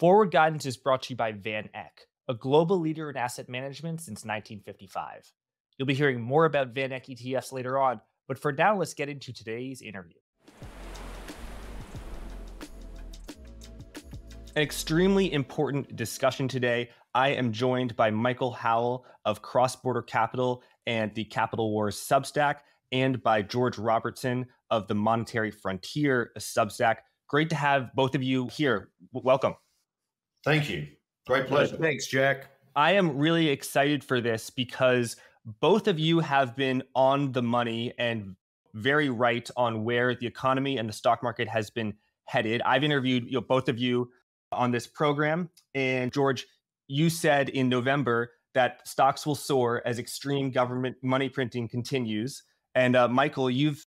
Forward Guidance is brought to you by VanEck, a global leader in asset management since 1955. You'll be hearing more about VanEck ETFs later on, but for now, let's get into today's interview. An extremely important discussion today. I am joined by Michael Howell of Crossborder Capital and the Capital Wars Substack, and by George Robertson of the Monetary Frontier Substack. Great to have both of you here. Welcome. Thank you. Great pleasure. Thanks, Jack. I am really excited for this because both of you have been on the money and very right on where the economy and the stock market has been headed. I've interviewed you know, both of you on this program, and George, you said in November that stocks will soar as extreme government money printing continues. And uh, Michael, you've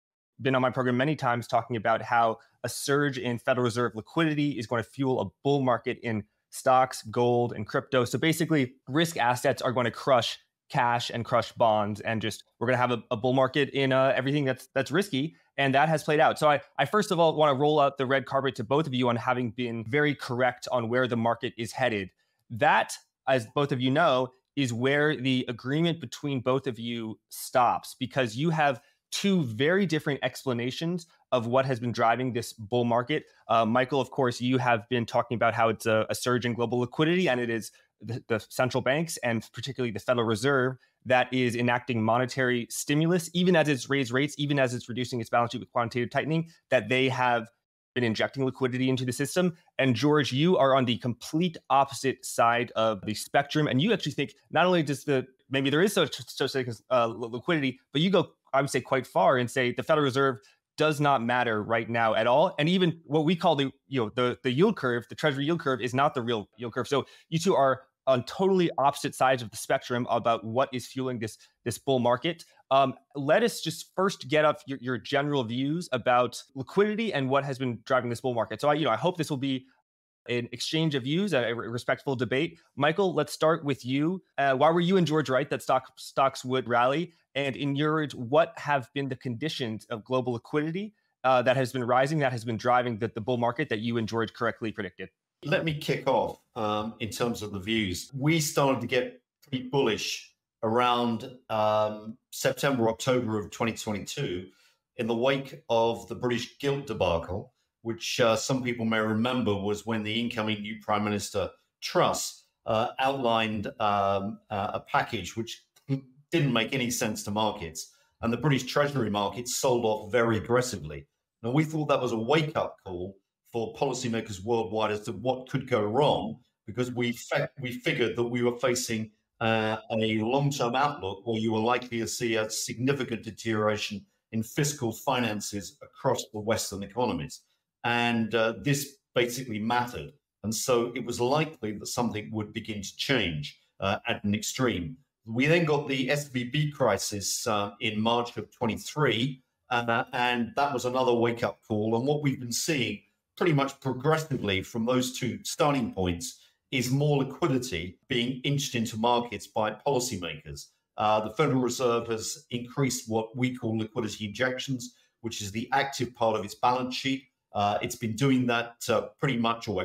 been on my program many times talking about how a surge in Federal Reserve liquidity is going to fuel a bull market in stocks, gold, and crypto. So basically, risk assets are going to crush cash and crush bonds, and just we're going to have a, a bull market in uh, everything that's that's risky, and that has played out. So I, I first of all want to roll out the red carpet to both of you on having been very correct on where the market is headed. That, as both of you know, is where the agreement between both of you stops because you have two very different explanations of what has been driving this bull market. Uh, Michael, of course, you have been talking about how it's a, a surge in global liquidity, and it is the, the, central banks and particularly the Federal Reserve that is enacting monetary stimulus, even as it's raised rates, even as it's reducing its balance sheet with quantitative tightening, that they have been injecting liquidity into the system. And George, you are on the complete opposite side of the spectrum, and you actually think not only does the maybe there is such such uh, liquidity, but you go I would say quite far and say the Federal Reserve does not matter right now at all. And even what we call the you know the the yield curve, the treasury yield curve is not the real yield curve. So you two are on totally opposite sides of the spectrum about what is fueling this this bull market. Um, let us just first get up your, your general views about liquidity and what has been driving this bull market. So I, you know, I hope this will be an exchange of views, a respectful debate. Michael, let's start with you. Uh, why were you and George right that stock, stocks would rally? And in your what have been the conditions of global liquidity uh, that has been rising, that has been driving the, the bull market that you and George correctly predicted? Let me kick off um, in terms of the views. We started to get pretty bullish around um, September, October of 2022 in the wake of the British gilt debacle, which uh, some people may remember was when the incoming new Prime Minister Truss uh, outlined um, uh, a package which didn't make any sense to markets. And the British Treasury market sold off very aggressively. Now, we thought that was a wake up call for policymakers worldwide as to what could go wrong because we, fe- we figured that we were facing uh, a long term outlook where you were likely to see a significant deterioration in fiscal finances across the Western economies. And uh, this basically mattered. And so it was likely that something would begin to change uh, at an extreme. We then got the SVB crisis uh, in March of 23, uh, and that was another wake up call. And what we've been seeing pretty much progressively from those two starting points is more liquidity being inched into markets by policymakers. Uh, the Federal Reserve has increased what we call liquidity injections, which is the active part of its balance sheet. Uh, it's been doing that uh, pretty much, or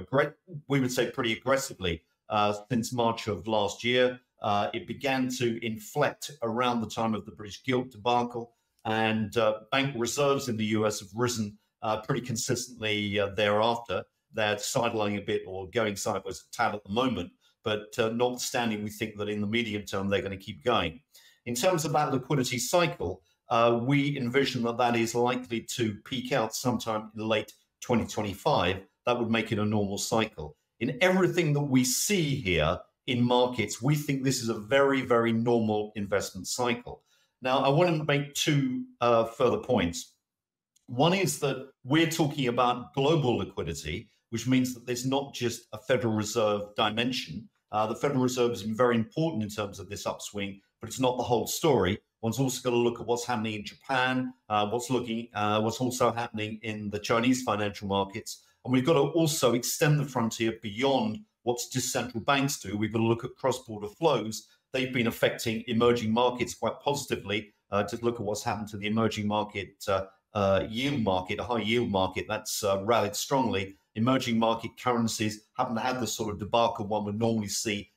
we would say pretty aggressively, uh, since March of last year. Uh, it began to inflect around the time of the British gilt debacle, and uh, bank reserves in the US have risen uh, pretty consistently thereafter. They're sidelining a bit or going sideways a tad at the moment, but notwithstanding, we think that in the medium term they're going to keep going. In terms of that liquidity cycle, uh, we envision that that is likely to peak out sometime in late 2025. That would make it a normal cycle. In everything that we see here, in markets, we think this is a very, very normal investment cycle. Now, I want to make two uh, further points. One is that we're talking about global liquidity, which means that there's not just a Federal Reserve dimension. Uh, the Federal Reserve been very important in terms of this upswing, but it's not the whole story. One's also got to look at what's happening in Japan, uh, what's looking, uh, what's also happening in the Chinese financial markets, and we've got to also extend the frontier beyond what just central banks do. We've got to look at cross-border flows. They've been affecting emerging markets quite positively. Uh, to look at what's happened to the emerging market uh, uh, yield market, a high yield market that's uh, rallied strongly. emerging market currencies haven't had the sort of debacle one would normally see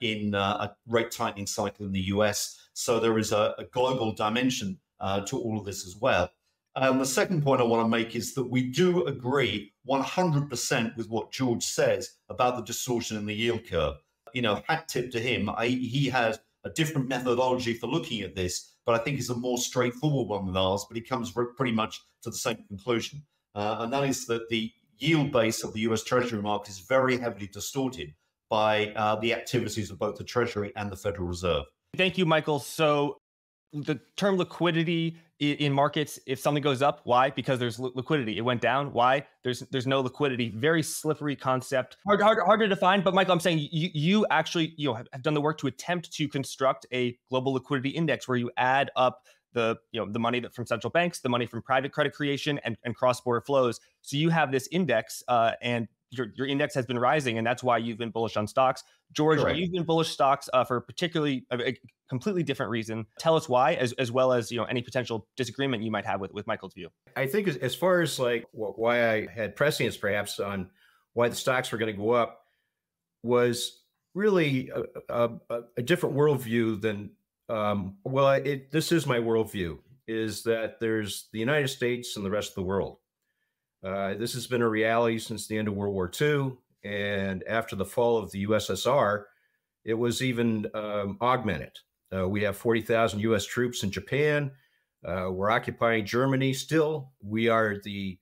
in a rate tightening cycle in the US. So there is a, a global dimension uh, to all of this as well. And the second point I want to make is that we do agree 100% with what George says about the distortion in the yield curve. You know, hat tip to him. I, he has a different methodology for looking at this, but I think it's a more straightforward one than ours, but he comes pretty much to the same conclusion. Uh, and that is that the yield base of the US Treasury market is very heavily distorted by uh, the activities of both the Treasury and the Federal Reserve. Thank you, Michael. So the term liquidity in markets if something goes up why? Because there's liquidity. It went down. Why? There's there's no liquidity. Very slippery concept. Hard hard, hard to define but michael i'm saying you you actually you know have, done the work to attempt to construct a global liquidity index where you add up the you know the money that from central banks the money from private credit creation and, and cross-border flows. So you have this index uh, and your, your index has been rising and that's why you've been bullish on stocks. George Correct. you've been bullish stocks uh, for particularly a, a, completely different reason. Tell us why as, as well as you know any potential disagreement you might have with, with michael's view. I think as, as far as like why i had prescience perhaps on why the stocks were going to go up was really a, a, a different worldview than um, well it, this is my worldview is that there's the united states and the rest of the world uh, this has been a reality since the end of World War II. And after the fall of the USSR, it was even um, augmented. Uh, we have 40,000 US troops in Japan. Uh, we're occupying Germany still. We are the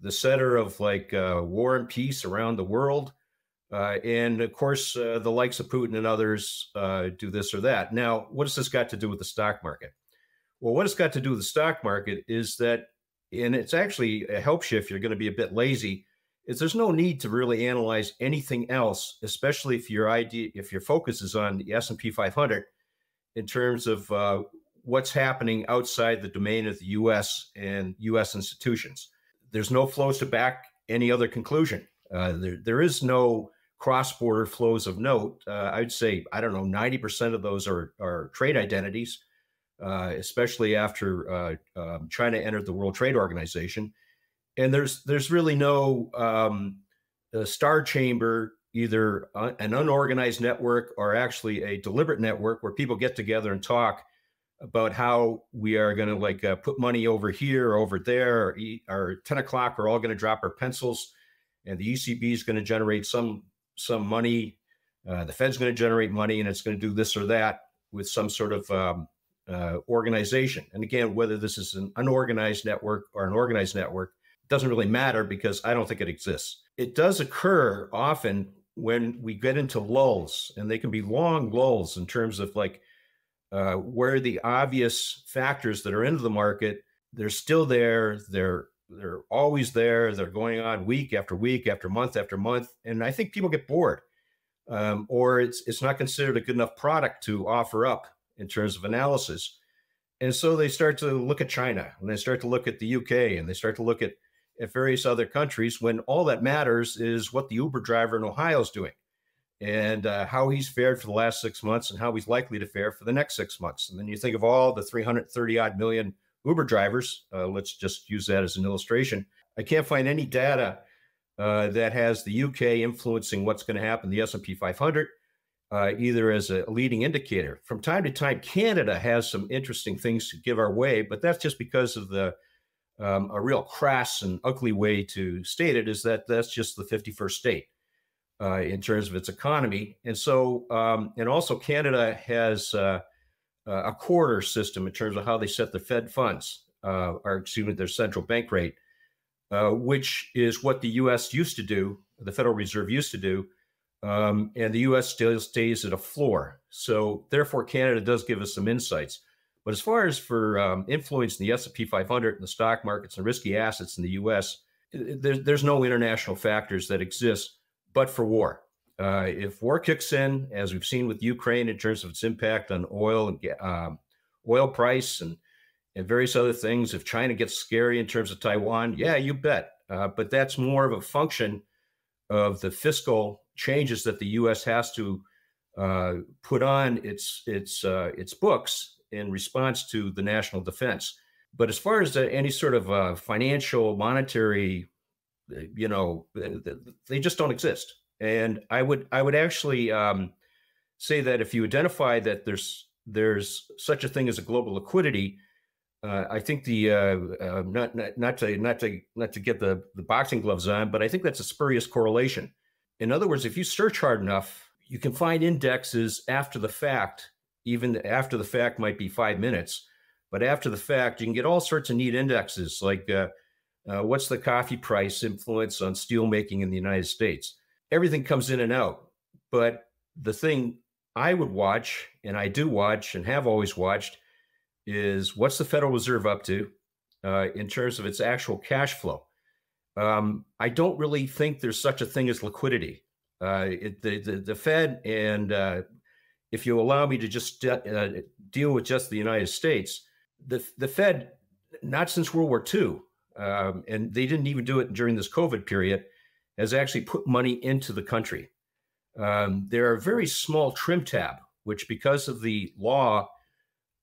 the center of like uh, war and peace around the world. Uh, and of course, uh, the likes of Putin and others do this or that. Now, what has this got to do with the stock market? Well, what it's got to do with the stock market is that and it's actually a helps you if you're going to be a bit lazy is there's no need to really analyze anything else especially if your idea if your focus is on the s&p 500 in terms of uh, what's happening outside the domain of the us and us institutions. There's no flows to back any other conclusion. Uh, there, there is no cross-border flows of note. Uh, i'd say i don't know 90% of those are, are trade identities uh, especially after uh, um, China entered the World Trade Organization. And there's there's really no um, star chamber, either an unorganized network or actually a deliberate network where people get together and talk about how we are going to like uh, put money over here or over there, or, or 10 o'clock, we're all going to drop our pencils, and the ECB is going to generate some some money. Uh, the Fed's going to generate money, and it's going to do this or that with some sort of um, uh, organization. And again, whether this is an unorganized network or an organized network doesn't really matter because I don't think it exists. It does occur often when we get into lulls, and they can be long lulls in terms of like uh, where the obvious factors that are into the market they're still there. They're they're always there. They're going on week after week after month after month, and I think people get bored, um, or it's it's not considered a good enough product to offer up in terms of analysis. And so they start to look at China and they start to look at the UK and they start to look at, at various other countries when all that matters is what the Uber driver in Ohio is doing and uh, how he's fared for the last six months and how he's likely to fare for the next six months. And then you think of all the 330 odd million Uber drivers. Uh, let's just use that as an illustration. I can't find any data uh, that has the UK influencing what's going to happen the S&P 500 uh, either as a leading indicator. From time to time, Canada has some interesting things to give our way, but that's just because of the um, a real crass and ugly way to state it is that that's just the 51st state uh, in terms of its economy. And so, um, and also Canada has uh, a corridor system in terms of how they set the Fed funds, uh, or excuse me, their central bank rate, uh, which is what the U.S. used to do, the Federal Reserve used to do um, and the U.S. still stays at a floor. So therefore, Canada does give us some insights. But as far as for um, influence in the S&P 500 and the stock markets and risky assets in the U.S., there, there's no international factors that exist but for war. Uh, if war kicks in, as we've seen with Ukraine in terms of its impact on oil and um, oil price and and various other things, if China gets scary in terms of Taiwan, yeah, you bet. Uh, but that's more of a function of the fiscal changes that the U.S. has to uh, put on its its uh, its books in response to the national defense. But as far as uh, any sort of uh, financial monetary you know, they just don't exist. And I would I would actually um, say that if you identify that there's there's such a thing as a global liquidity, uh, I think the uh, uh, not, not not to not to not to get the the boxing gloves on, but I think that's a spurious correlation. In other words, if you search hard enough, you can find indexes after the fact. Even after the fact might be five minutes, but after the fact, you can get all sorts of neat indexes like uh, uh, what's the coffee price influence on steel making in the United States. Everything comes in and out, but the thing I would watch, and I do watch, and have always watched is what's the Federal Reserve up to uh, in terms of its actual cash flow? Um, I don't really think there's such a thing as liquidity. Uh, it, the, the, the Fed and uh, if you allow me to just uh, deal with just the United States, the the Fed, not since World War II, um, and they didn't even do it during this COVID period, has actually put money into the country. Um, there are very small trim tab, which because of the law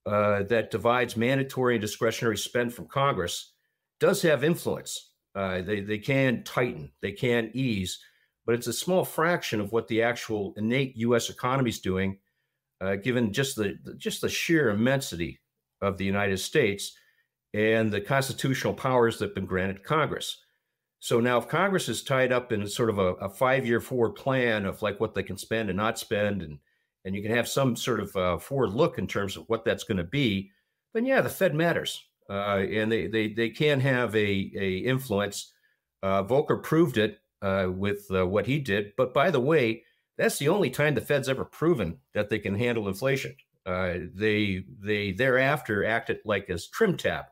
uh, that divides mandatory and discretionary spend from Congress does have influence. Uh, they, they can tighten, they can ease, but it's a small fraction of what the actual innate U.S. economy is doing, uh, given just the just the sheer immensity of the United States and the constitutional powers that have been granted Congress. So now, if Congress is tied up in sort of a, a five-year forward plan of like what they can spend and not spend, and and you can have some sort of uh, forward look in terms of what that's going to be, then yeah, the Fed matters, uh, and they they they can have a a influence. Uh, Volcker proved it uh, with uh, what he did, but by the way, that's the only time the Fed's ever proven that they can handle inflation. Uh, they they thereafter acted like as trim tab,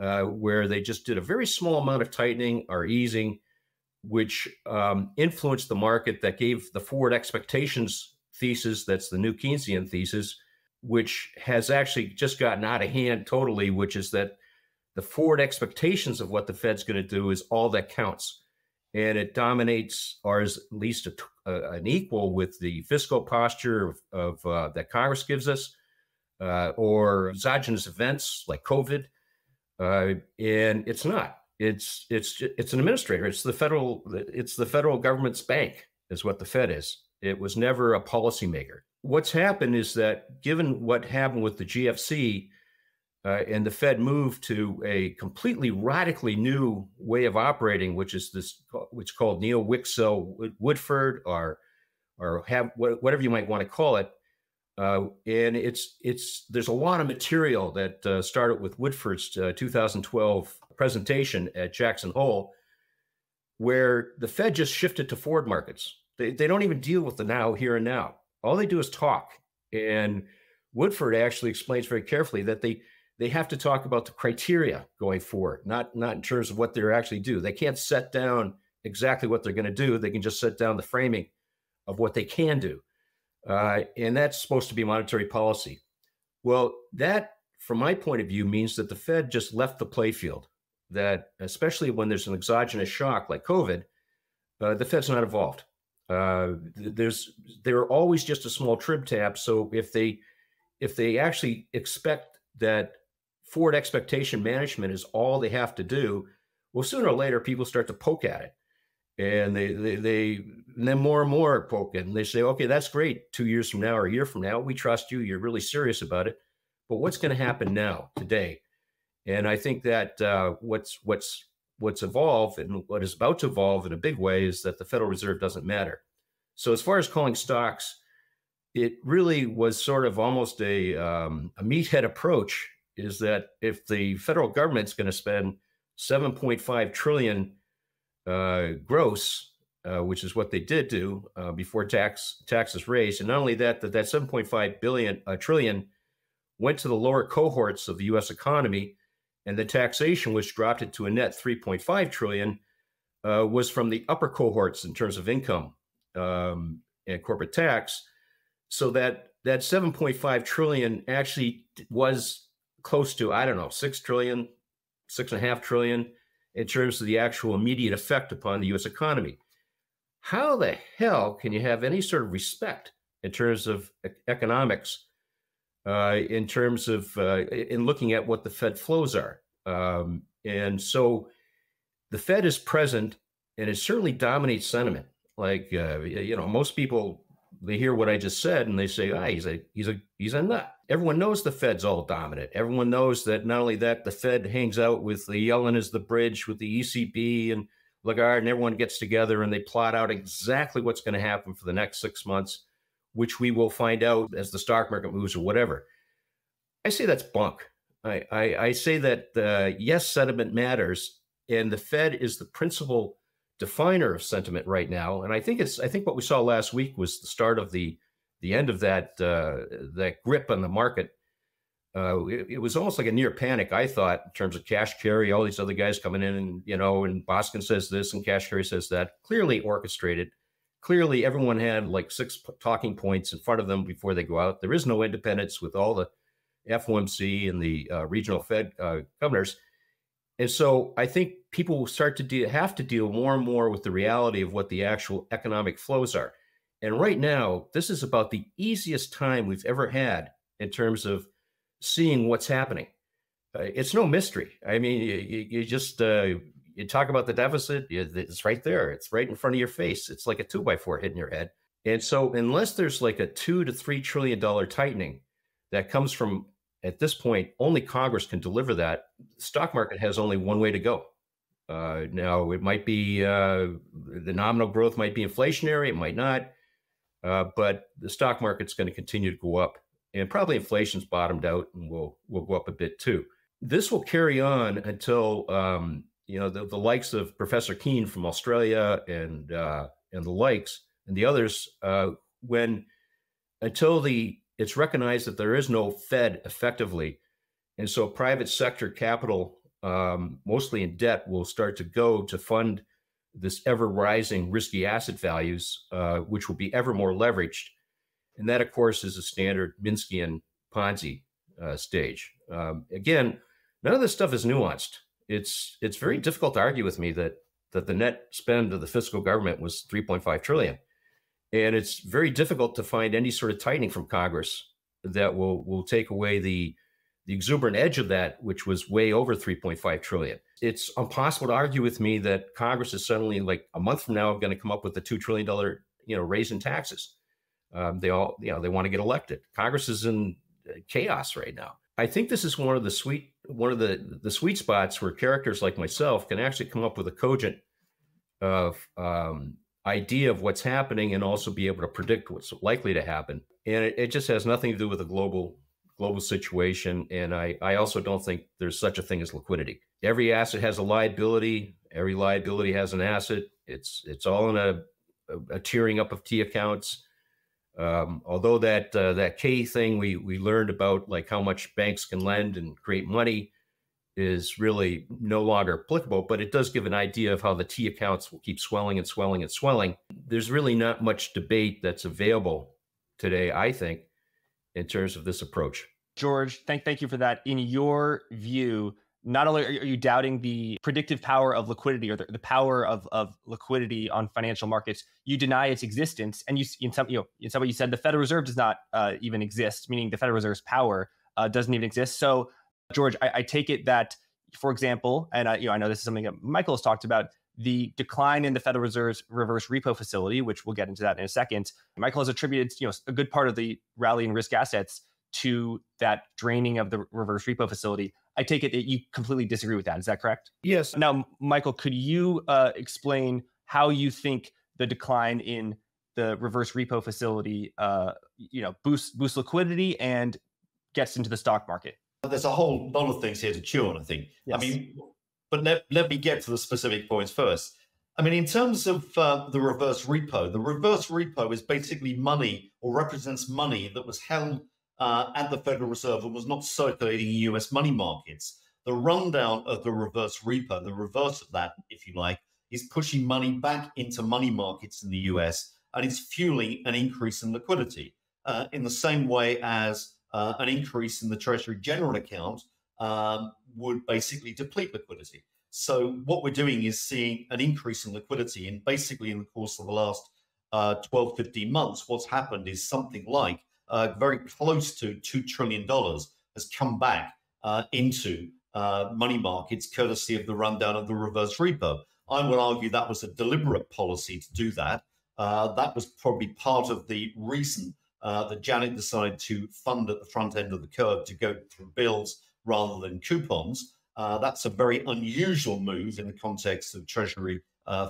uh, where they just did a very small amount of tightening or easing, which um, influenced the market that gave the forward expectations thesis that's the new Keynesian thesis, which has actually just gotten out of hand totally, which is that the forward expectations of what the Fed's going to do is all that counts. And it dominates, or is at least a, a, an equal with the fiscal posture of, of uh, that Congress gives us, uh, or exogenous events like COVID. Uh, and it's not. It's it's it's an administrator. It's the federal. It's the federal government's bank, is what the Fed is. It was never a policymaker. What's happened is that given what happened with the GFC uh, and the Fed moved to a completely radically new way of operating, which is this, which called Neo Wicksell Woodford or or have whatever you might want to call it. Uh, and it's it's there's a lot of material that uh, started with Woodford's uh, 2012 presentation at Jackson Hole, where the Fed just shifted to forward markets. They, they don't even deal with the now, here and now. All they do is talk. And Woodford actually explains very carefully that they they have to talk about the criteria going forward, not not in terms of what they're actually do. They can't set down exactly what they're going to do. They can just set down the framing of what they can do, uh, and that's supposed to be monetary policy. Well, that, from my point of view, means that the Fed just left the playfield. That especially when there's an exogenous shock like COVID, uh, the Fed's not involved. Uh, there's they're always just a small trim tab. So if they if they actually expect that forward expectation management is all they have to do, well, sooner or later people start to poke at it, and they they, they then more and more poke it, and they say, okay, that's great. Two years from now or a year from now, we trust you. You're really serious about it. But what's going to happen now today? And I think that uh, what's what's what's evolved and what is about to evolve in a big way is that the Federal Reserve doesn't matter. So as far as calling stocks, it really was sort of almost a, um, a meathead approach. Is that if the federal government's going to spend 7.5 trillion uh, gross, uh, which is what they did do uh, before tax taxes raised, and not only that, that that 7.5 billion uh, trillion went to the lower cohorts of the U.S. economy, and the taxation, which dropped it to a net 3.5 trillion, uh, was from the upper cohorts in terms of income um, and corporate tax. So that that 7.5 trillion actually was close to I don't know six trillion, six and a half trillion in terms of the actual immediate effect upon the U.S. economy. How the hell can you have any sort of respect in terms of economics uh, in terms of uh, in looking at what the Fed flows are. Um, and so the Fed is present and it certainly dominates sentiment. Like uh, you know, most people they hear what I just said and they say, "Ah, he's a he's a he's a nut." Everyone knows the Fed's all dominant. Everyone knows that not only that the Fed hangs out with the Yellen as the bridge with the ECB and Lagarde, and everyone gets together and they plot out exactly what's going to happen for the next six months, which we will find out as the stock market moves or whatever. I say that's bunk. I, I, I say that uh, yes, sentiment matters, and the Fed is the principal definer of sentiment right now. And I think it's I think what we saw last week was the start of the the end of that uh, that grip on the market. Uh, it, it, was almost like a near panic, I thought, in terms of cash carry. All these other guys coming in, and you know, and Bostic says this, and Kashkari says that. Clearly orchestrated. Clearly, everyone had like six talking points in front of them before they go out. There is no independence with all the FOMC and the uh, regional Fed uh, governors. And so I think people will start to have to deal more and more with the reality of what the actual economic flows are. And right now, this is about the easiest time we've ever had in terms of seeing what's happening. Uh, it's no mystery. I mean, you, you just uh, you talk about the deficit; it's right there. It's right in front of your face. It's like a two by four hitting your head. And so, unless there's like a two to three trillion dollar tightening that comes from at this point, only Congress can deliver that. Stock market has only one way to go. Uh, now, it might be uh, the nominal growth might be inflationary, it might not, uh, but the stock market's going to continue to go up, and probably inflation's bottomed out and will will go up a bit too. This will carry on until um, you know the, the likes of Professor Keen from Australia and uh, and the likes and the others uh, when until the it's recognized that there is no Fed effectively. And so private sector capital, um, mostly in debt, will start to go to fund this ever rising risky asset values, uh, which will be ever more leveraged. And that, of course, is a standard Minskian Ponzi uh, stage. Um, again, none of this stuff is nuanced. It's it's very difficult to argue with me that that the net spend of the fiscal government was 3.5 trillion and it's very difficult to find any sort of tightening from Congress that will will take away the the exuberant edge of that, which was way over 3.5 trillion. It's impossible to argue with me that Congress is suddenly like a month from now going to come up with a two trillion dollar you know raise in taxes. Um, they all you know they want to get elected. Congress is in chaos right now. I think this is one of the sweet one of the the sweet spots where characters like myself can actually come up with a cogent of um, idea of what's happening and also be able to predict what's likely to happen. And it, it just has nothing to do with the global global situation. And I, I also don't think there's such a thing as liquidity. Every asset has a liability. Every liability has an asset. It's it's all in a, a, a tiering up of T accounts. Um, although that uh, that K thing we we learned about like how much banks can lend and create money, is really no longer applicable, but it does give an idea of how the T accounts will keep swelling and swelling and swelling. There's really not much debate that's available today, I think, in terms of this approach. George, thank thank you for that. In your view, not only are you doubting the predictive power of liquidity or the, the power of, of liquidity on financial markets, you deny its existence. And you in some you know in some way you said the Federal Reserve does not uh, even exist, meaning the Federal Reserve's power uh, doesn't even exist. So George, I, I take it that, for example, and I, you know, I know this is something that Michael has talked about, the decline in the Federal Reserve's reverse repo facility, which we'll get into that in a second. Michael has attributed, you know, a good part of the rally in risk assets to that draining of the reverse repo facility. I take it that you completely disagree with that. Is that correct? Yes. Now, Michael, could you uh, explain how you think the decline in the reverse repo facility, uh, you know, boosts boosts liquidity and gets into the stock market? There's a whole lot of things here to chew on, I think. Yes. I mean, but let, let me get to the specific points first. I mean, in terms of uh, the reverse repo, the reverse repo is basically money or represents money that was held uh, at the Federal Reserve and was not circulating in US money markets. The rundown of the reverse repo, the reverse of that, if you like, is pushing money back into money markets in the US and it's fueling an increase in liquidity uh, in the same way as uh, an increase in the Treasury General account um, would basically deplete liquidity. So what we're doing is seeing an increase in liquidity. And basically, in the course of the last uh, 12, 15 months, what's happened is something like uh, very close to $2 trillion has come back uh, into uh, money markets, courtesy of the rundown of the reverse repo. I would argue that was a deliberate policy to do that. Uh, that was probably part of the reason uh, that Janet decided to fund at the front end of the curve to go through bills rather than coupons. Uh, that's a very unusual move in the context of Treasury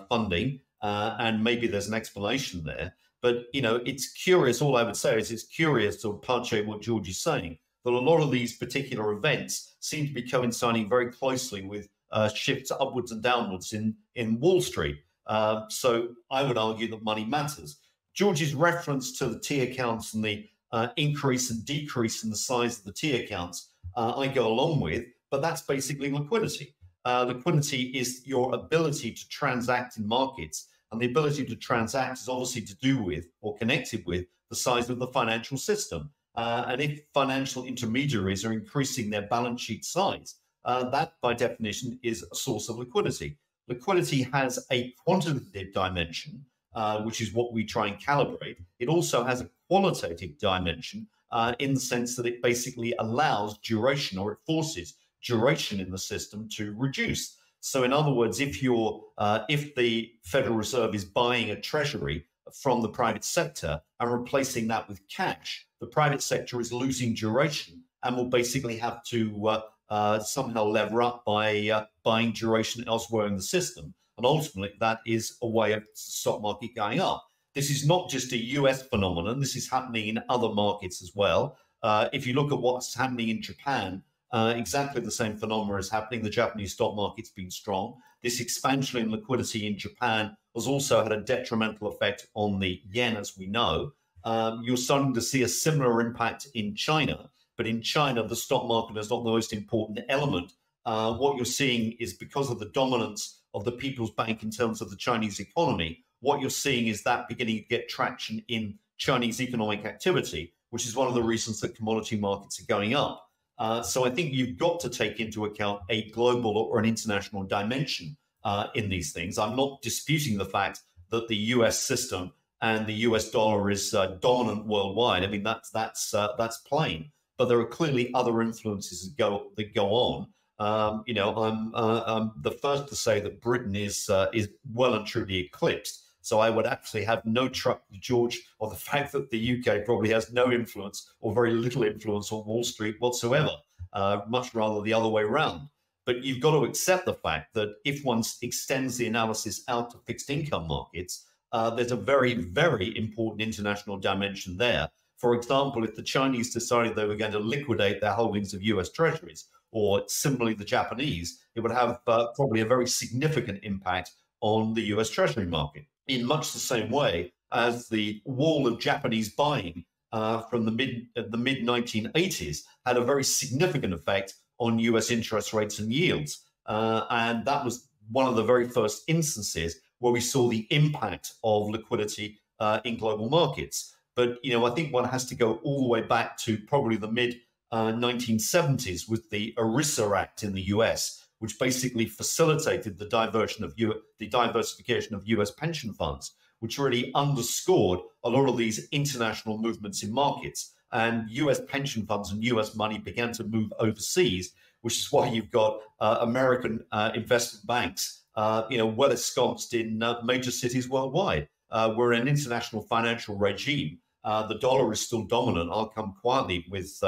funding, and maybe there's an explanation there. But you know, it's curious. All I would say is it's curious to punctuate what George is saying that a lot of these particular events seem to be coinciding very closely with uh, shifts upwards and downwards in in Wall Street. Uh, so I would argue that money matters. George's reference to the T accounts and the uh, increase and decrease in the size of the T accounts, uh, I go along with, but that's basically liquidity. Uh, liquidity is your ability to transact in markets, and the ability to transact is obviously to do with or connected with the size of the financial system. Uh, and if financial intermediaries are increasing their balance sheet size, uh, that by definition is a source of liquidity. Liquidity has a quantitative dimension, uh, which is what we try and calibrate. It also has a qualitative dimension uh, in the sense that it basically allows duration or it forces duration in the system to reduce. So, in other words, if you're uh, if the Federal Reserve is buying a treasury from the private sector and replacing that with cash, the private sector is losing duration and will basically have to uh, uh, somehow lever up by uh, buying duration elsewhere in the system. And ultimately, that is a way of the stock market going up. This is not just a US phenomenon, this is happening in other markets as well. Uh, if you look at what's happening in Japan, uh, exactly the same phenomena is happening. The Japanese stock market's been strong. This expansion in liquidity in Japan has also had a detrimental effect on the yen, as we know. Um, you're starting to see a similar impact in China. But in China, the stock market is not the most important element. Uh, what you're seeing is because of the dominance of the People's Bank in terms of the Chinese economy, what you're seeing is that beginning to get traction in Chinese economic activity, which is one of the reasons that commodity markets are going up. Uh, so I think you've got to take into account a global or an international dimension uh, in these things. I'm not disputing the fact that the US system and the US dollar is uh, dominant worldwide. I mean, that's that's uh, that's plain but there are clearly other influences that go that go on. Um, you know, I'm, uh, I'm, the first to say that Britain is uh, is well and truly eclipsed. So I would actually have no trust, George, or the fact that the UK probably has no influence or very little influence on Wall Street whatsoever. Uh, much rather the other way around. But you've got to accept the fact that if one extends the analysis out to fixed income markets, uh, there's a very, very important international dimension there. For example, if the Chinese decided they were going to liquidate their holdings of US treasuries, or similarly the Japanese, it would have uh, probably a very significant impact on the US treasury market. In much the same way as the wall of Japanese buying uh, from the mid uh, the mid 1980s had a very significant effect on US interest rates and yields, uh, and that was one of the very first instances where we saw the impact of liquidity uh, in global markets. But you know, I think one has to go all the way back to probably the mid uh, 1970s with the ERISA Act in the US, which basically facilitated the diversion of U- the diversification of US pension funds, which really underscored a lot of these international movements in markets. And US pension funds and US money began to move overseas, which is why you've got uh, American uh, investment banks, uh, you know, well ensconced in uh, major cities worldwide. Uh, we're an international financial regime uh, the dollar is still dominant. I'll come quietly with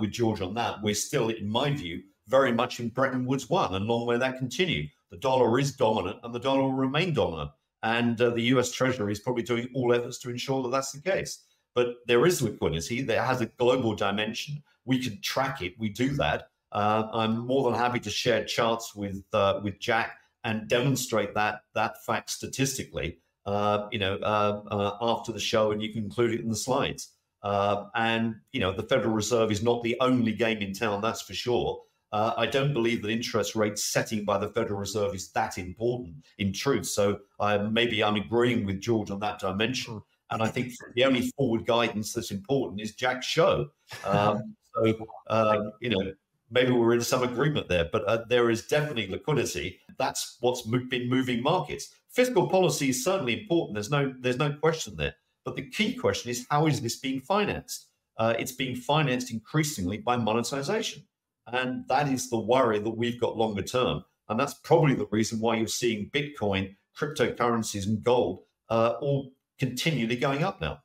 with George on that. We're still, in my view, very much in Bretton Woods one, and long may that continue. The dollar is dominant, and the dollar will remain dominant. And uh, the U.S. Treasury is probably doing all efforts to ensure that that's the case. But there is liquidity. There has a global dimension. We can track it. We do that. Uh, I'm more than happy to share charts with uh, with Jack and demonstrate that that fact statistically uh, you know, uh, uh, after the show, and you can include it in the slides. Uh, and you know, the Federal Reserve is not the only game in town, that's for sure. Uh, I don't believe that interest rate setting by the Federal Reserve is that important in truth. So maybe I'm agreeing with George on that dimension. And I think the only forward guidance that's important is Jack's show. Um, so, um, you know, maybe we're in some agreement there, but uh, there is definitely liquidity. That's what's mo- been moving markets. Fiscal policy is certainly important. There's no there's no question there. But the key question is how is this being financed? Uh, it's being financed increasingly by monetization, and that is the worry that we've got longer term. And that's probably the reason why you're seeing Bitcoin, cryptocurrencies, and gold uh, all continually going up now.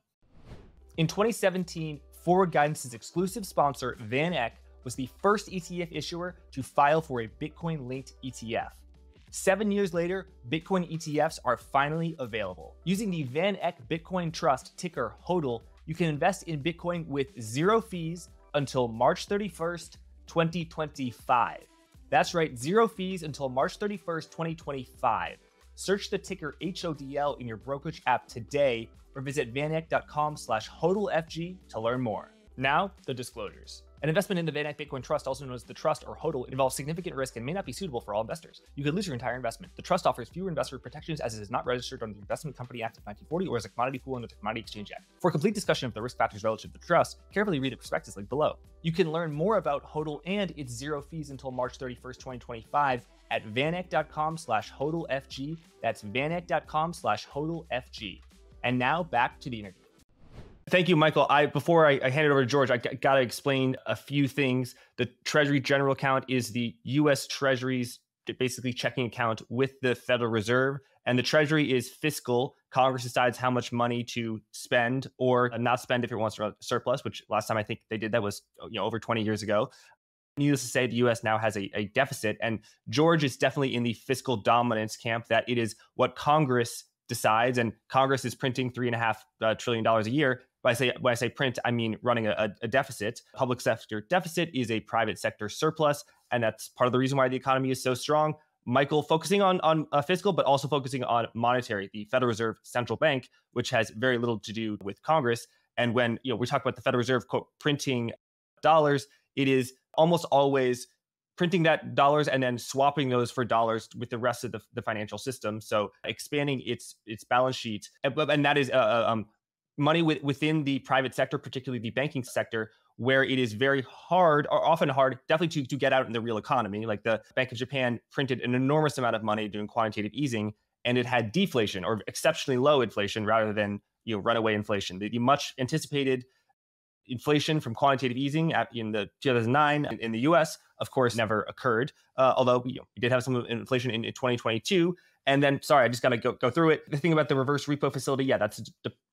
In 2017, Forward Guidance's exclusive sponsor, VanEck, was the first ETF issuer to file for a Bitcoin linked ETF. Seven years later, Bitcoin ETFs are finally available. Using the VanEck Bitcoin Trust ticker HODL, you can invest in Bitcoin with zero fees until March 31st, 2025. That's right, zero fees until March 31st, 2025. Search the ticker HODL in your brokerage app today or visit vaneck.com slash HODLFG to learn more. Now, the disclosures. An investment in the VanEck Bitcoin Trust, also known as the Trust or HODL, involves significant risk and may not be suitable for all investors. You could lose your entire investment. The Trust offers fewer investor protections as it is not registered under the Investment Company Act of 1940 or as a commodity pool under the Commodity Exchange Act. For a complete discussion of the risk factors relative to the Trust, carefully read the prospectus linked below. You can learn more about HODL and its zero fees until March 31st, 2025 at vaneck.com slash HODLFG. That's vaneck.com slash HODLFG. And now back to the interview. Thank you, Michael. I before I, I hand it over to George, I got to explain a few things. The Treasury General Account is the U.S. Treasury's basically checking account with the Federal Reserve, and the Treasury is fiscal. Congress decides how much money to spend or not spend if it wants to surplus. Which last time I think they did that was you know over 20 years ago. Needless to say, the U.S. now has a, a deficit, and George is definitely in the fiscal dominance camp. That it is what Congress decides, and Congress is printing three and a half uh, dollars a year. When I say when I say print, I mean running a, a deficit. Public sector deficit is a private sector surplus, and that's part of the reason why the economy is so strong. Michael focusing on on uh, fiscal, but also focusing on monetary. The Federal Reserve Central Bank, which has very little to do with Congress. And when you know we talk about the Federal Reserve quote, printing dollars, it is almost always printing that dollars and then swapping those for dollars with the rest of the, the financial system. So expanding its its balance sheet, and, and that is uh, uh um, money with, within the private sector, particularly the banking sector, where it is very hard or often hard, definitely to, to get out in the real economy. Like the Bank of Japan printed an enormous amount of money doing quantitative easing, and it had deflation or exceptionally low inflation rather than you know runaway inflation. The, the much anticipated inflation from quantitative easing in the 2009 in the U.S. of course never occurred. Uh, although you know, we did have some inflation in 2022, and then, sorry, I just got to go, go through it. The thing about the reverse repo facility, yeah, that's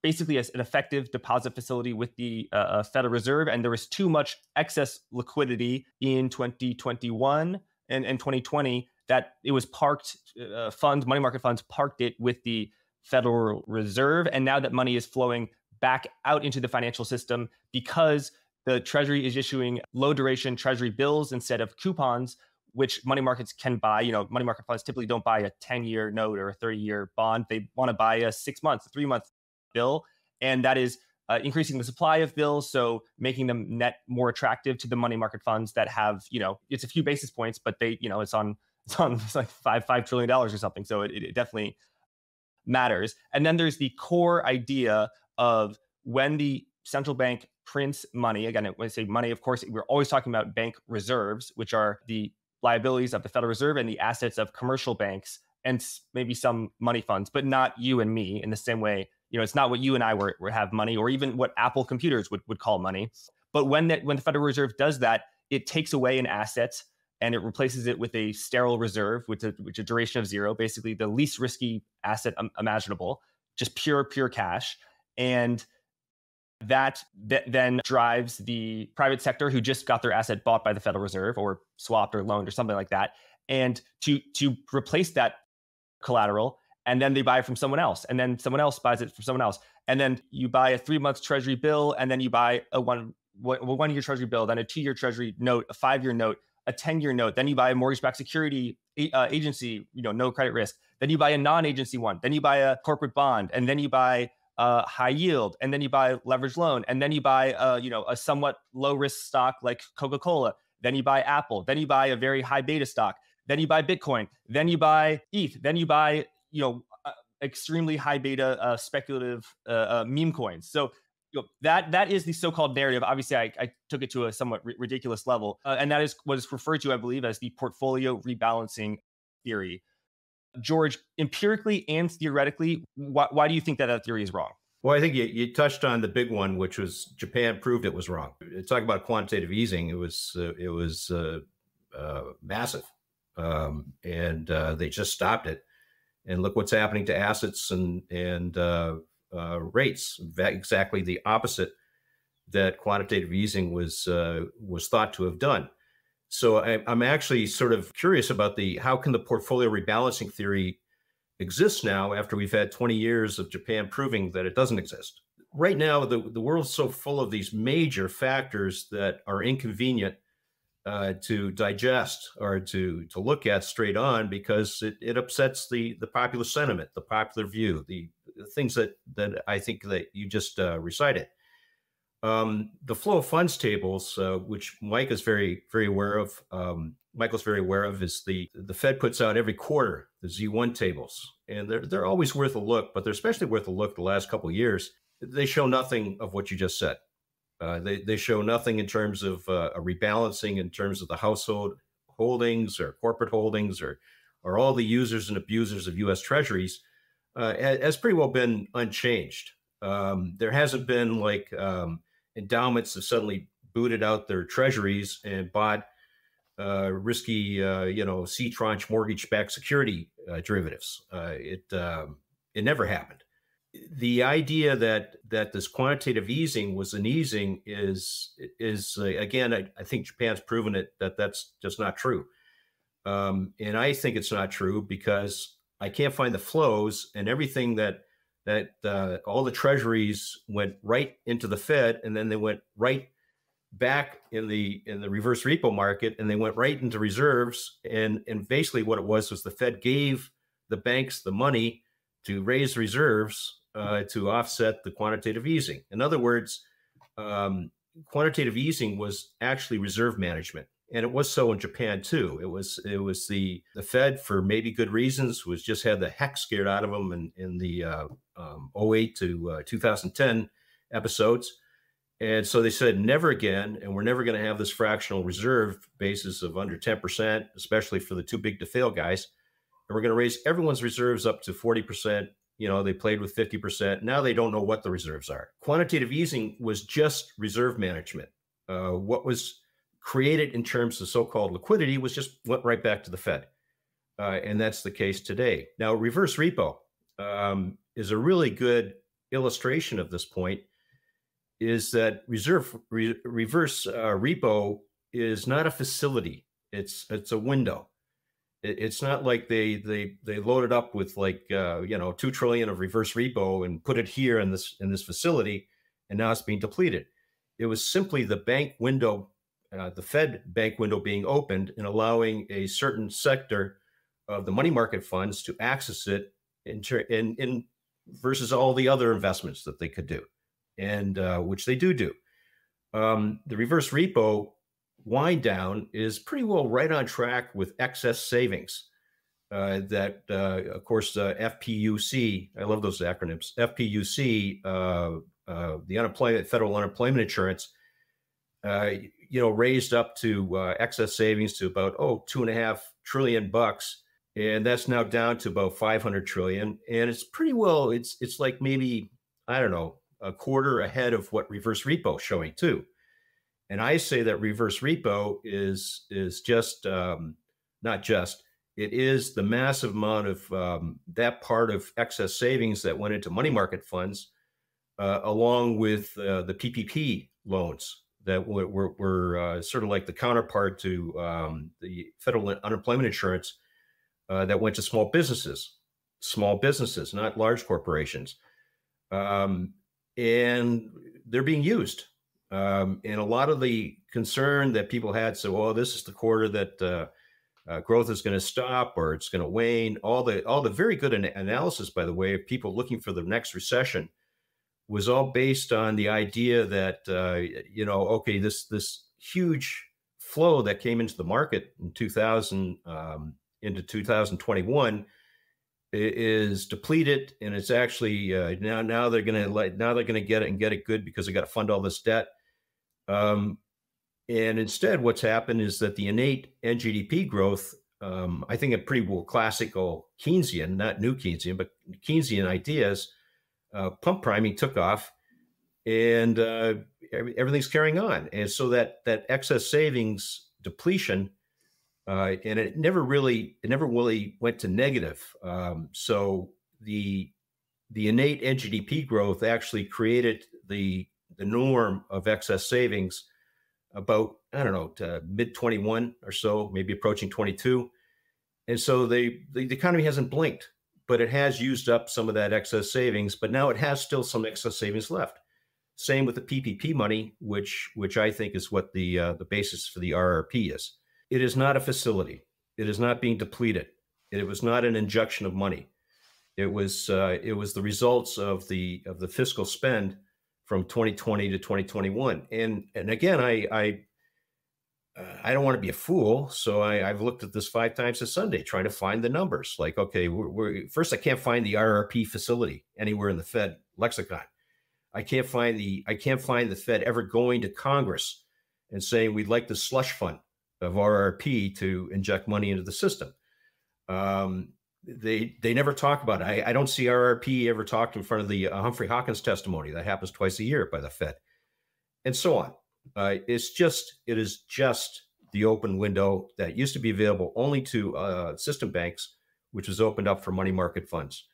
basically an effective deposit facility with the uh, uh, Federal Reserve. And there was too much excess liquidity in 2021 and, and 2020 that it was parked, uh, funds, money market funds parked it with the Federal Reserve. And now that money is flowing back out into the financial system because the Treasury is issuing low duration Treasury bills instead of coupons which money markets can buy. You know, money market funds typically don't buy a 10 year note or a 30 year bond. They want to buy a six month, three month bill. And that is uh, increasing the supply of bills. So making them net more attractive to the money market funds that have, you know, it's a few basis points, but they, you know, it's on, it's on it's like five, $5 trillion or something. So it, it definitely matters. And then there's the core idea of when the central bank prints money again when i say money of course we're always talking about bank reserves which are the liabilities of the Federal Reserve and the assets of commercial banks and maybe some money funds, but not you and me in the same way. You know, it's not what you and I were, were have money, or even what Apple computers would, would call money. But when that when the Federal Reserve does that, it takes away an asset and it replaces it with a sterile reserve, with a, which a duration of zero, basically the least risky asset imaginable, just pure pure cash. And that, that then drives the private sector who just got their asset bought by the Federal Reserve or swapped or loaned or something like that, and to to replace that collateral, and then they buy it from someone else, and then someone else buys it from someone else, and then you buy a three month Treasury bill, and then you buy a one one year Treasury bill, then a two year Treasury note, a five year note, a ten year note, then you buy a mortgage backed security uh, agency, you know, no credit risk, then you buy a non agency one, then you buy a corporate bond, and then you buy uh, high yield, and then you buy leverage loan, and then you buy uh, you know a somewhat low risk stock like Coca Cola. Then you buy Apple. Then you buy a very high beta stock. Then you buy Bitcoin. Then you buy ETH. Then you buy you know uh, extremely high beta uh, speculative uh, uh, meme coins. So you know, that that is the so-called narrative. Obviously, I, I took it to a somewhat r- ridiculous level, uh, and that is what is referred to, I believe, as the portfolio rebalancing theory. George, empirically and theoretically, why, why do you think that that theory is wrong? Well, I think you, you touched on the big one, which was Japan proved it was wrong. Talk about quantitative easing; it was uh, it was uh, uh, massive um, and uh, they just stopped it. And look what's happening to assets and and uh, uh, rates. Exactly the opposite that quantitative easing was uh, was thought to have done. So I, I'm actually sort of curious about the how can the portfolio rebalancing theory exist now after we've had 20 years of Japan proving that it doesn't exist. Right now, the, the world's so full of these major factors that are inconvenient uh, to digest or to to look at straight on because it, it upsets the the popular sentiment, the popular view, the, the things that that I think that you just uh, recited. Um, the flow of funds tables, uh, which Mike is very very aware of, um, Michael's very aware of, is the the Fed puts out every quarter the Z1 tables, and they're they're always worth a look, but they're especially worth a look the last couple of years. They show nothing of what you just said. Uh, they, they show nothing in terms of uh, a rebalancing in terms of the household holdings or corporate holdings or, or all the users and abusers of U.S. Treasuries uh, has pretty well been unchanged. Um, there hasn't been like um, endowments have suddenly booted out their treasuries and bought uh, risky, uh, you know, C tranche mortgage-backed security uh, derivatives. it um, it never happened the idea that that this quantitative easing was an easing is is uh, again I, I, think Japan's proven it that that's just not true, um, and I think it's not true because I can't find the flows and everything that that uh, all the treasuries went right into the Fed and then they went right back in the in the reverse repo market and they went right into reserves and and basically what it was was the Fed gave the banks the money to raise reserves uh, to offset the quantitative easing. In other words, um, quantitative easing was actually reserve management, and it was so in Japan too. It was it was the the Fed for maybe good reasons was just had the heck scared out of them in in the uh, um, 08 to uh, 2010 episodes. And so they said, never again. And we're never going to have this fractional reserve basis of under 10%, especially for the too big to fail guys. And we're going to raise everyone's reserves up to 40% you know, they played with 50%. Now they don't know what the reserves are. Quantitative easing was just reserve management. Uh, what was created in terms of so called liquidity was just went right back to the Fed. Uh, and that's the case today. Now, reverse repo um, is a really good illustration of this point. Is that reserve re, reverse uh, repo is not a facility; it's it's a window it's not like they they they loaded up with like uh, you know two trillion of reverse repo and put it here in this in this facility, and now it's being depleted. It was simply the bank window, uh, the Fed bank window being opened and allowing a certain sector of the money market funds to access it in in, in versus all the other investments that they could do, and uh, which they do do. Um, the reverse repo wind down is pretty well right on track with excess savings. Uh, that, uh, of course, uh, FPUC, I love those acronyms, FPUC, uh, the unemployment, federal unemployment insurance, you know, raised up to excess savings to about, oh, two and a half trillion bucks. And that's now down to about 500 trillion. And it's pretty well, it's, it's like maybe, I don't know, a quarter ahead of what reverse repo is showing too. And I say that reverse repo is is just um, not just it is the massive amount of um, that part of excess savings that went into money market funds, uh, along with uh, the PPP loans that were, were, uh, sort of like the counterpart to um, the federal unemployment insurance uh, that went to small businesses, small businesses, not large corporations, um, and they're being used um, and a lot of the concern that people had, so oh, this is the quarter that uh, uh, growth is going to stop or it's going to wane. All the all the very good an- analysis, by the way, of people looking for the next recession was all based on the idea that uh, you know, okay, this this huge flow that came into the market in 2000 um, into 2021 is depleted and it's actually uh, now now they're going to like now they're to get it and get it good because they got to fund all this debt. Um, and instead, what's happened is that the innate NGDP growth, um, I think a pretty well classical Keynesian, not new Keynesian, but Keynesian ideas, uh, pump priming took off and uh, everything's carrying on. And so that, that excess savings depletion uh, and it never really it never really went to negative. Um, so the the innate NGDP growth actually created the the norm of excess savings about I don't know mid 21 or so, maybe approaching 22, and so they, the the economy hasn't blinked, but it has used up some of that excess savings. But now it has still some excess savings left. Same with the PPP money, which which I think is what the uh, the basis for the RRP is. It is not a facility. It is not being depleted. It was not an injection of money. It was uh, it was the results of the of the fiscal spend from 2020 to 2021. And and again, I I uh, I don't want to be a fool, so I, have looked at this five times a Sunday, trying to find the numbers. Like, okay, we're, we're, first I can't find the RRP facility anywhere in the Fed lexicon. I can't find the I can't find the Fed ever going to Congress and saying we'd like the slush fund of RRP to inject money into the system. Um, they they never talk about it. I, I, don't see RRP ever talked in front of the uh, Humphrey Hawkins testimony. That happens twice a year by the Fed, and so on. Uh, it's just it is just the open window that used to be available only to uh, system banks, which was opened up for money market funds.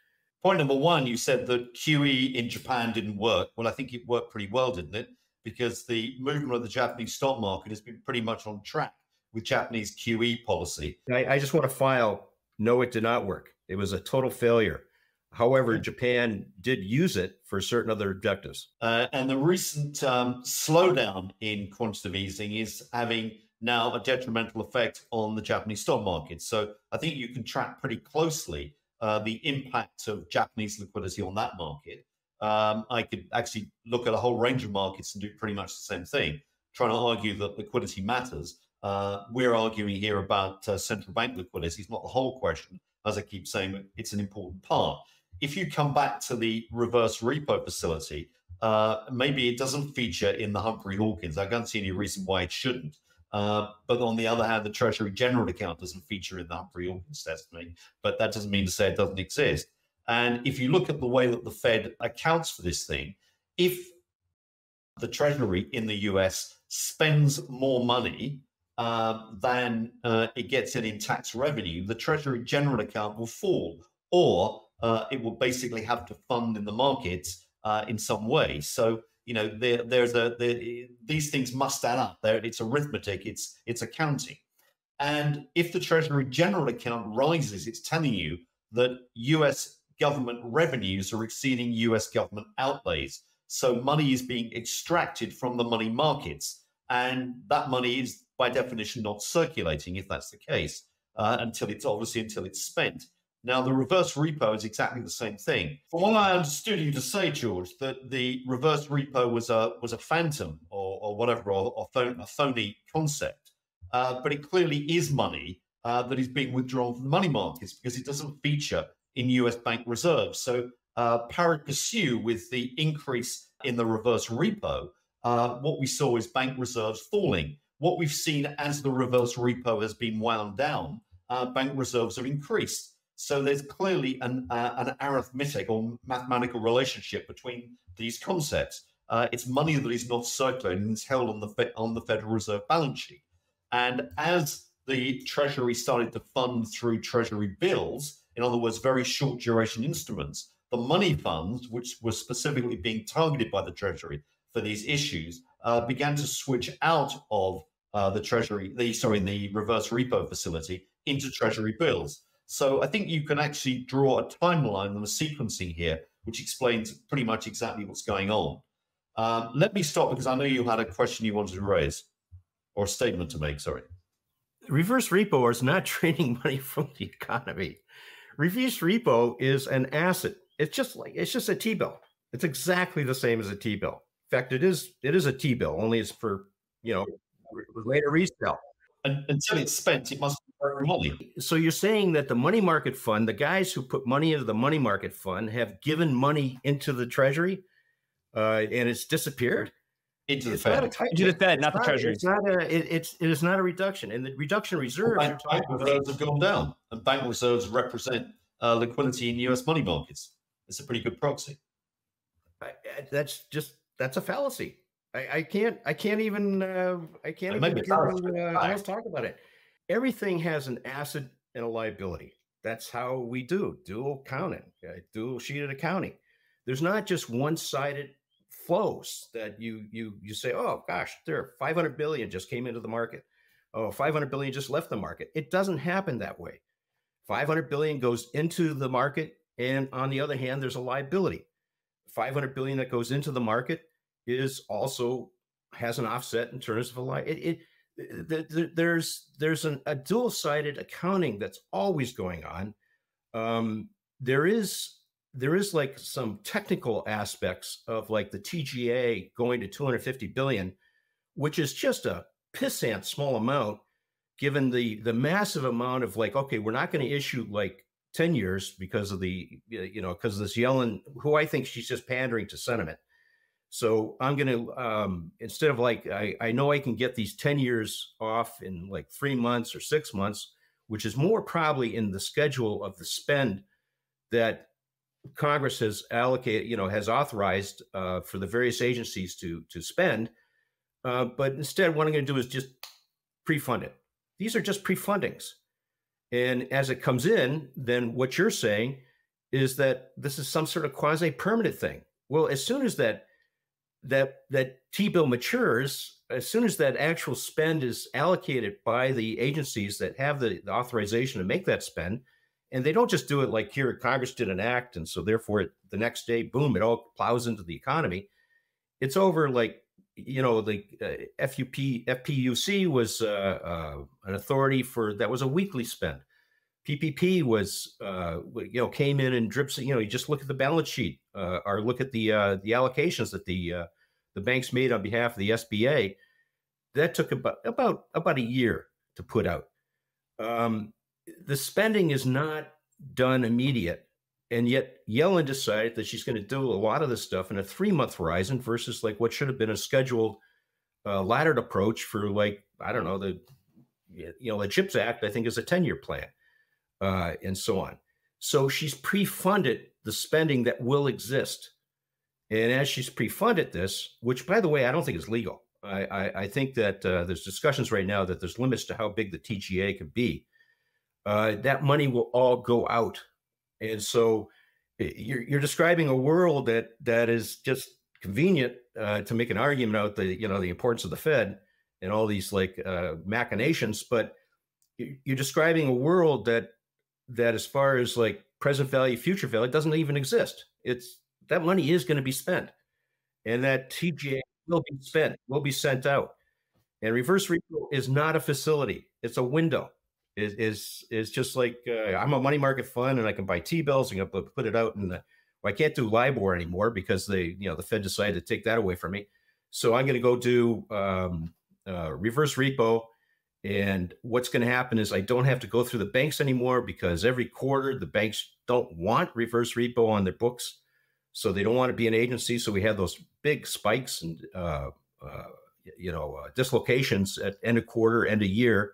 Point number one, you said that QE in Japan didn't work. Well, I think it worked pretty well, didn't it? Because the movement of the Japanese stock market has been pretty much on track with Japanese QE policy. I, I just want to file no, it did not work. It was a total failure. However, Japan did use it for certain other objectives. Uh, and the recent um, slowdown in quantitative easing is having now a detrimental effect on the Japanese stock market. So I think you can track pretty closely uh, the impact of Japanese liquidity on that market. Um, I could actually look at a whole range of markets and do pretty much the same thing, trying to argue that liquidity matters. Uh, we're arguing here about uh, central bank liquidity. It's not the whole question, as I keep saying, it's an important part. If you come back to the reverse repo facility, uh, maybe it doesn't feature in the Humphrey Hawkins. I can't see any reason why it shouldn't. Uh, but on the other hand, the Treasury General account doesn't feature in the Humphrey Hawkins testimony. But that doesn't mean to say it doesn't exist. And if you look at the way that the Fed accounts for this thing, if the Treasury in the US spends more money uh, than uh, it gets in in tax revenue, the Treasury General account will fall, or uh, it will basically have to fund in the markets uh, in some way. So you know, there, there's a there, these things must add up. There, it's arithmetic, it's it's accounting, and if the Treasury General account rises, it's telling you that U.S. government revenues are exceeding U.S. government outlays. So money is being extracted from the money markets, and that money is by definition not circulating if that's the case uh, until it's obviously until it's spent. Now, the reverse repo is exactly the same thing. From what I understood you to say, George, that the reverse repo was a was a phantom or, or whatever, or, or a phony concept, uh, but it clearly is money uh, that is being withdrawn from the money markets because it doesn't feature in U.S. bank reserves. So, uh, pari passu with the increase in the reverse repo, uh, what we saw is bank reserves falling what we've seen as the reverse repo has been wound down, uh, bank reserves have increased. So there's clearly an, uh, an arithmetic or mathematical relationship between these concepts. Uh, it's money that is not circulating and is held on the on the Federal Reserve balance sheet. And as the Treasury started to fund through Treasury bills, in other words, very short duration instruments, the money funds, which were specifically being targeted by the Treasury for these issues, uh, began to switch out of uh, the treasury, the sorry, the reverse repo facility into treasury bills. So I think you can actually draw a timeline and a sequencing here, which explains pretty much exactly what's going on. Um, let me stop because I know you had a question you wanted to raise or a statement to make. Sorry. Reverse repo is not draining money from the economy. Reverse repo is an asset. It's just like it's just a T bill. It's exactly the same as a T bill. In fact, it is it is a T bill. Only it's for you know later resale. And until it's spent, it must be very. So you're saying that the money market fund, the guys who put money into the money market fund, have given money into the treasury, uh, and it's disappeared into the it's Fed. Not a, into the Fed, not, not, the Treasury. It's not a. It, it's it is not a reduction, and the reduction reserves. Well, bank, bank reserves have gone down, and bank reserves represent uh, liquidity in U.S. money markets. It's a pretty good proxy. I, that's just that's a fallacy. I, I can't I can't even uh, I can't even uh, talk about it. Everything has an asset and a liability. That's how we do dual accounting, dual sheeted accounting. There's not just one-sided flows that you you you say, oh gosh, there 500 billion just came into the market. Oh, 500 billion just left the market. It doesn't happen that way. 500 billion goes into the market, and on the other hand, there's a liability. 500 billion that goes into the market is also has an offset in terms of a li- it, it there's there's an, a dual-sided accounting that's always going on. Um, there is there is like some technical aspects of like the TGA going to 250 billion, which is just a pissant small amount given the the massive amount of like okay we're not going to issue like 10 years because of the you know because of this Yellen who I think she's just pandering to sentiment. So I'm going to um instead of like I I know I can get these 10 years off in like 3 months or 6 months which is more probably in the schedule of the spend that Congress has allocated, you know, has authorized uh, for the various agencies to to spend. Uh, but instead, what I'm going to do is just pre-fund it. These are just pre-fundings, and as it comes in, then what you're saying is that this is some sort of quasi-permanent thing. Well, as soon as that that that T-bill matures, as soon as that actual spend is allocated by the agencies that have the, the authorization to make that spend, and they don't just do it like here, Congress did an act, and so therefore the next day, boom, it all plows into the economy. It's over like you know the uh, FUP FPUC was uh, uh, an authority for that was a weekly spend. PPP was uh, you know came in and drips. You know, you just look at the balance sheet uh, or look at the uh, the allocations that the the banks made on behalf of the SBA. That took about about about a year to put out. Um, the spending is not done immediate. And yet Yellen decided that she's going to do a lot of this stuff in a three month horizon versus like what should have been a scheduled uh, laddered approach for like, I don't know, the, you know, the CHIPS Act, I think is a 10 year plan uh, and so on. So she's pre funded the spending that will exist. And as she's pre funded this, which by the way, I don't think is legal. I, I, I think that uh, there's discussions right now that there's limits to how big the TGA could be uh, that money will all go out. And so you're, you're describing a world that that is just convenient uh, to make an argument out the you know the importance of the Fed and all these like uh, machinations, but you're describing a world that that as far as like present value, future value, doesn't even exist. It's that money is going to be spent, and that TGA will be spent, will be sent out. And reverse repo is not a facility; it's a window is is is just like uh, I'm a money market fund and I can buy T bills and put it out and well, I can't do LIBOR anymore because they you know the Fed decided to take that away from me. So I'm going to go do um, uh, reverse repo. And what's going to happen is I don't have to go through the banks anymore because every quarter the banks don't want reverse repo on their books. So they don't want to be an agency. So we have those big spikes and, uh, uh you know, uh, dislocations at end of quarter, end of year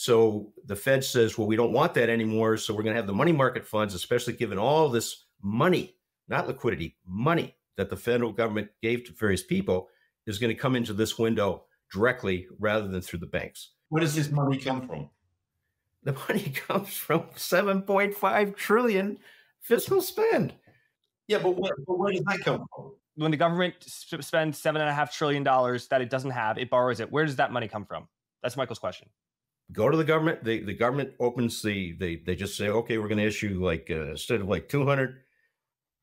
so the Fed says, well, we don't want that anymore. So we're going to have the money market funds, especially given all this money, not liquidity, money that the federal government gave to various people, is going to come into this window directly rather than through the banks. Where does this money come from? The money comes from 7.5 trillion fiscal spend. Yeah, but where, but where does that come from? When the government spends seven and a half trillion dollars that it doesn't have, it borrows it. Where does that money come from? That's Michael's question go to the government. The the government opens the they they just say, okay, we're going to issue like uh, instead of like two hundred,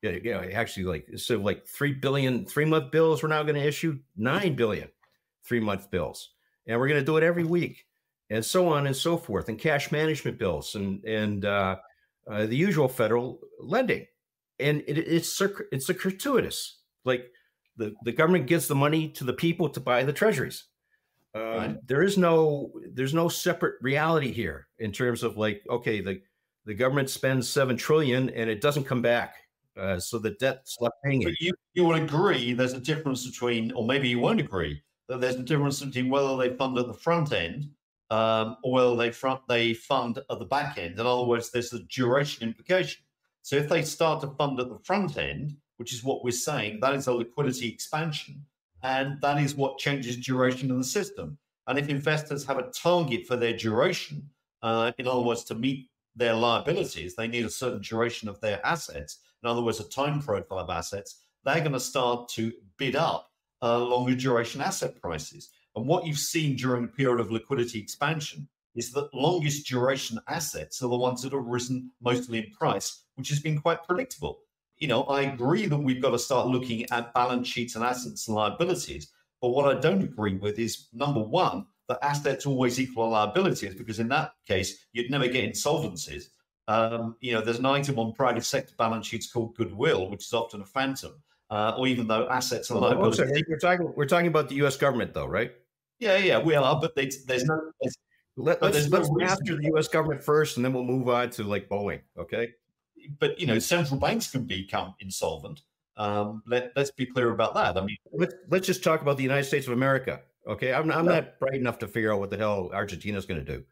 yeah, you know, actually like instead of like three billion three month bills, we're now going to issue nine billion three month bills, and we're going to do it every week, and so on and so forth, and cash management bills and and uh, uh, the usual federal lending, and it, it's it's a gratuitous like the the government gives the money to the people to buy the treasuries um, right. There is no there's no separate reality here in terms of like okay the the government spends seven trillion and it doesn't come back, uh, so the debt's left hanging. But you you would agree there's a difference between, or maybe you won't agree that there's a difference between whether they fund at the front end um, or whether they front they fund at the back end. In other words, there's a duration implication. So if they start to fund at the front end, which is what we're saying, that is a liquidity expansion and that is what changes duration in the system. And if investors have a target for their duration, uh, in other words, to meet their liabilities, they need a certain duration of their assets. In other words, a time profile of assets. They're going to start to bid up uh, longer duration asset prices. And what you've seen during a period of liquidity expansion is that longest duration assets are the ones that have risen mostly in price, which has been quite predictable. You know, I agree that we've got to start looking at balance sheets and assets and liabilities. But what I don't agree with is number one, that assets always equal liabilities, because in that case, you'd never get insolvencies. Um, you know, there's an item on private sector balance sheets called goodwill, which is often a phantom, uh, or even though assets and liabilities. Oh, we're talking we're talking about the U.S. government, though, right? Yeah, yeah, we are, but there's, there's no. There's, Let, us let's no master the U.S. government first, and then we'll move on to like Boeing. Okay. But you know, central banks can become insolvent. Um, let, let's be clear about that. I mean, let's let's just talk about the United States of America. Okay, I'm I'm not bright enough to figure out what the hell Argentina's going to do.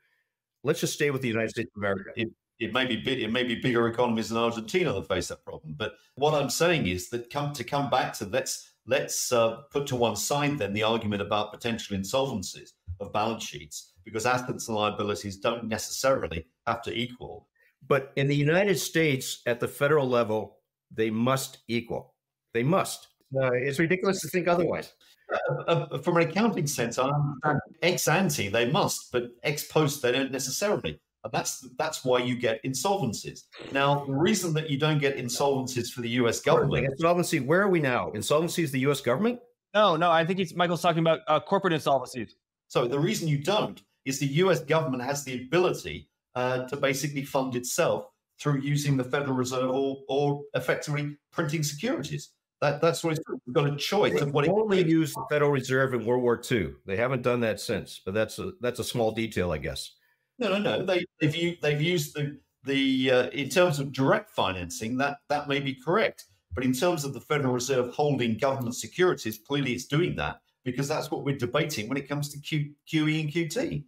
Let's just stay with the United States of America. It may be big, it may be bigger economies than Argentina that face that problem. But what I'm saying is that come to come back to let's let's uh, put to one side then the argument about potential insolvencies of balance sheets because assets and liabilities don't necessarily have to equal. But in the United States, at the federal level, they must equal. They must. Uh, it's ridiculous to think otherwise. Uh, uh, from an accounting sense, I understand ex ante they must, but ex post they don't necessarily. And that's that's why you get insolvencies. Now, the reason that you don't get insolvencies for the U.S. government, insolvency. Where are we now? Insolvency is the U.S. government. No, no. I think he's Michael's talking about uh, corporate insolvencies. So the reason you don't is the U.S. government has the ability uh, to basically fund itself through using the Federal Reserve or, or effectively printing securities. That, that's what it's We've got a choice they of what only it used the Federal Reserve in World War II. They haven't done that since, but that's a that's a small detail, I guess. No, no, no. They, they've used, they've used the the uh, in terms of direct financing that that may be correct, but in terms of the Federal Reserve holding government securities, clearly it's doing that because that's what we're debating when it comes to Q, QE and QT.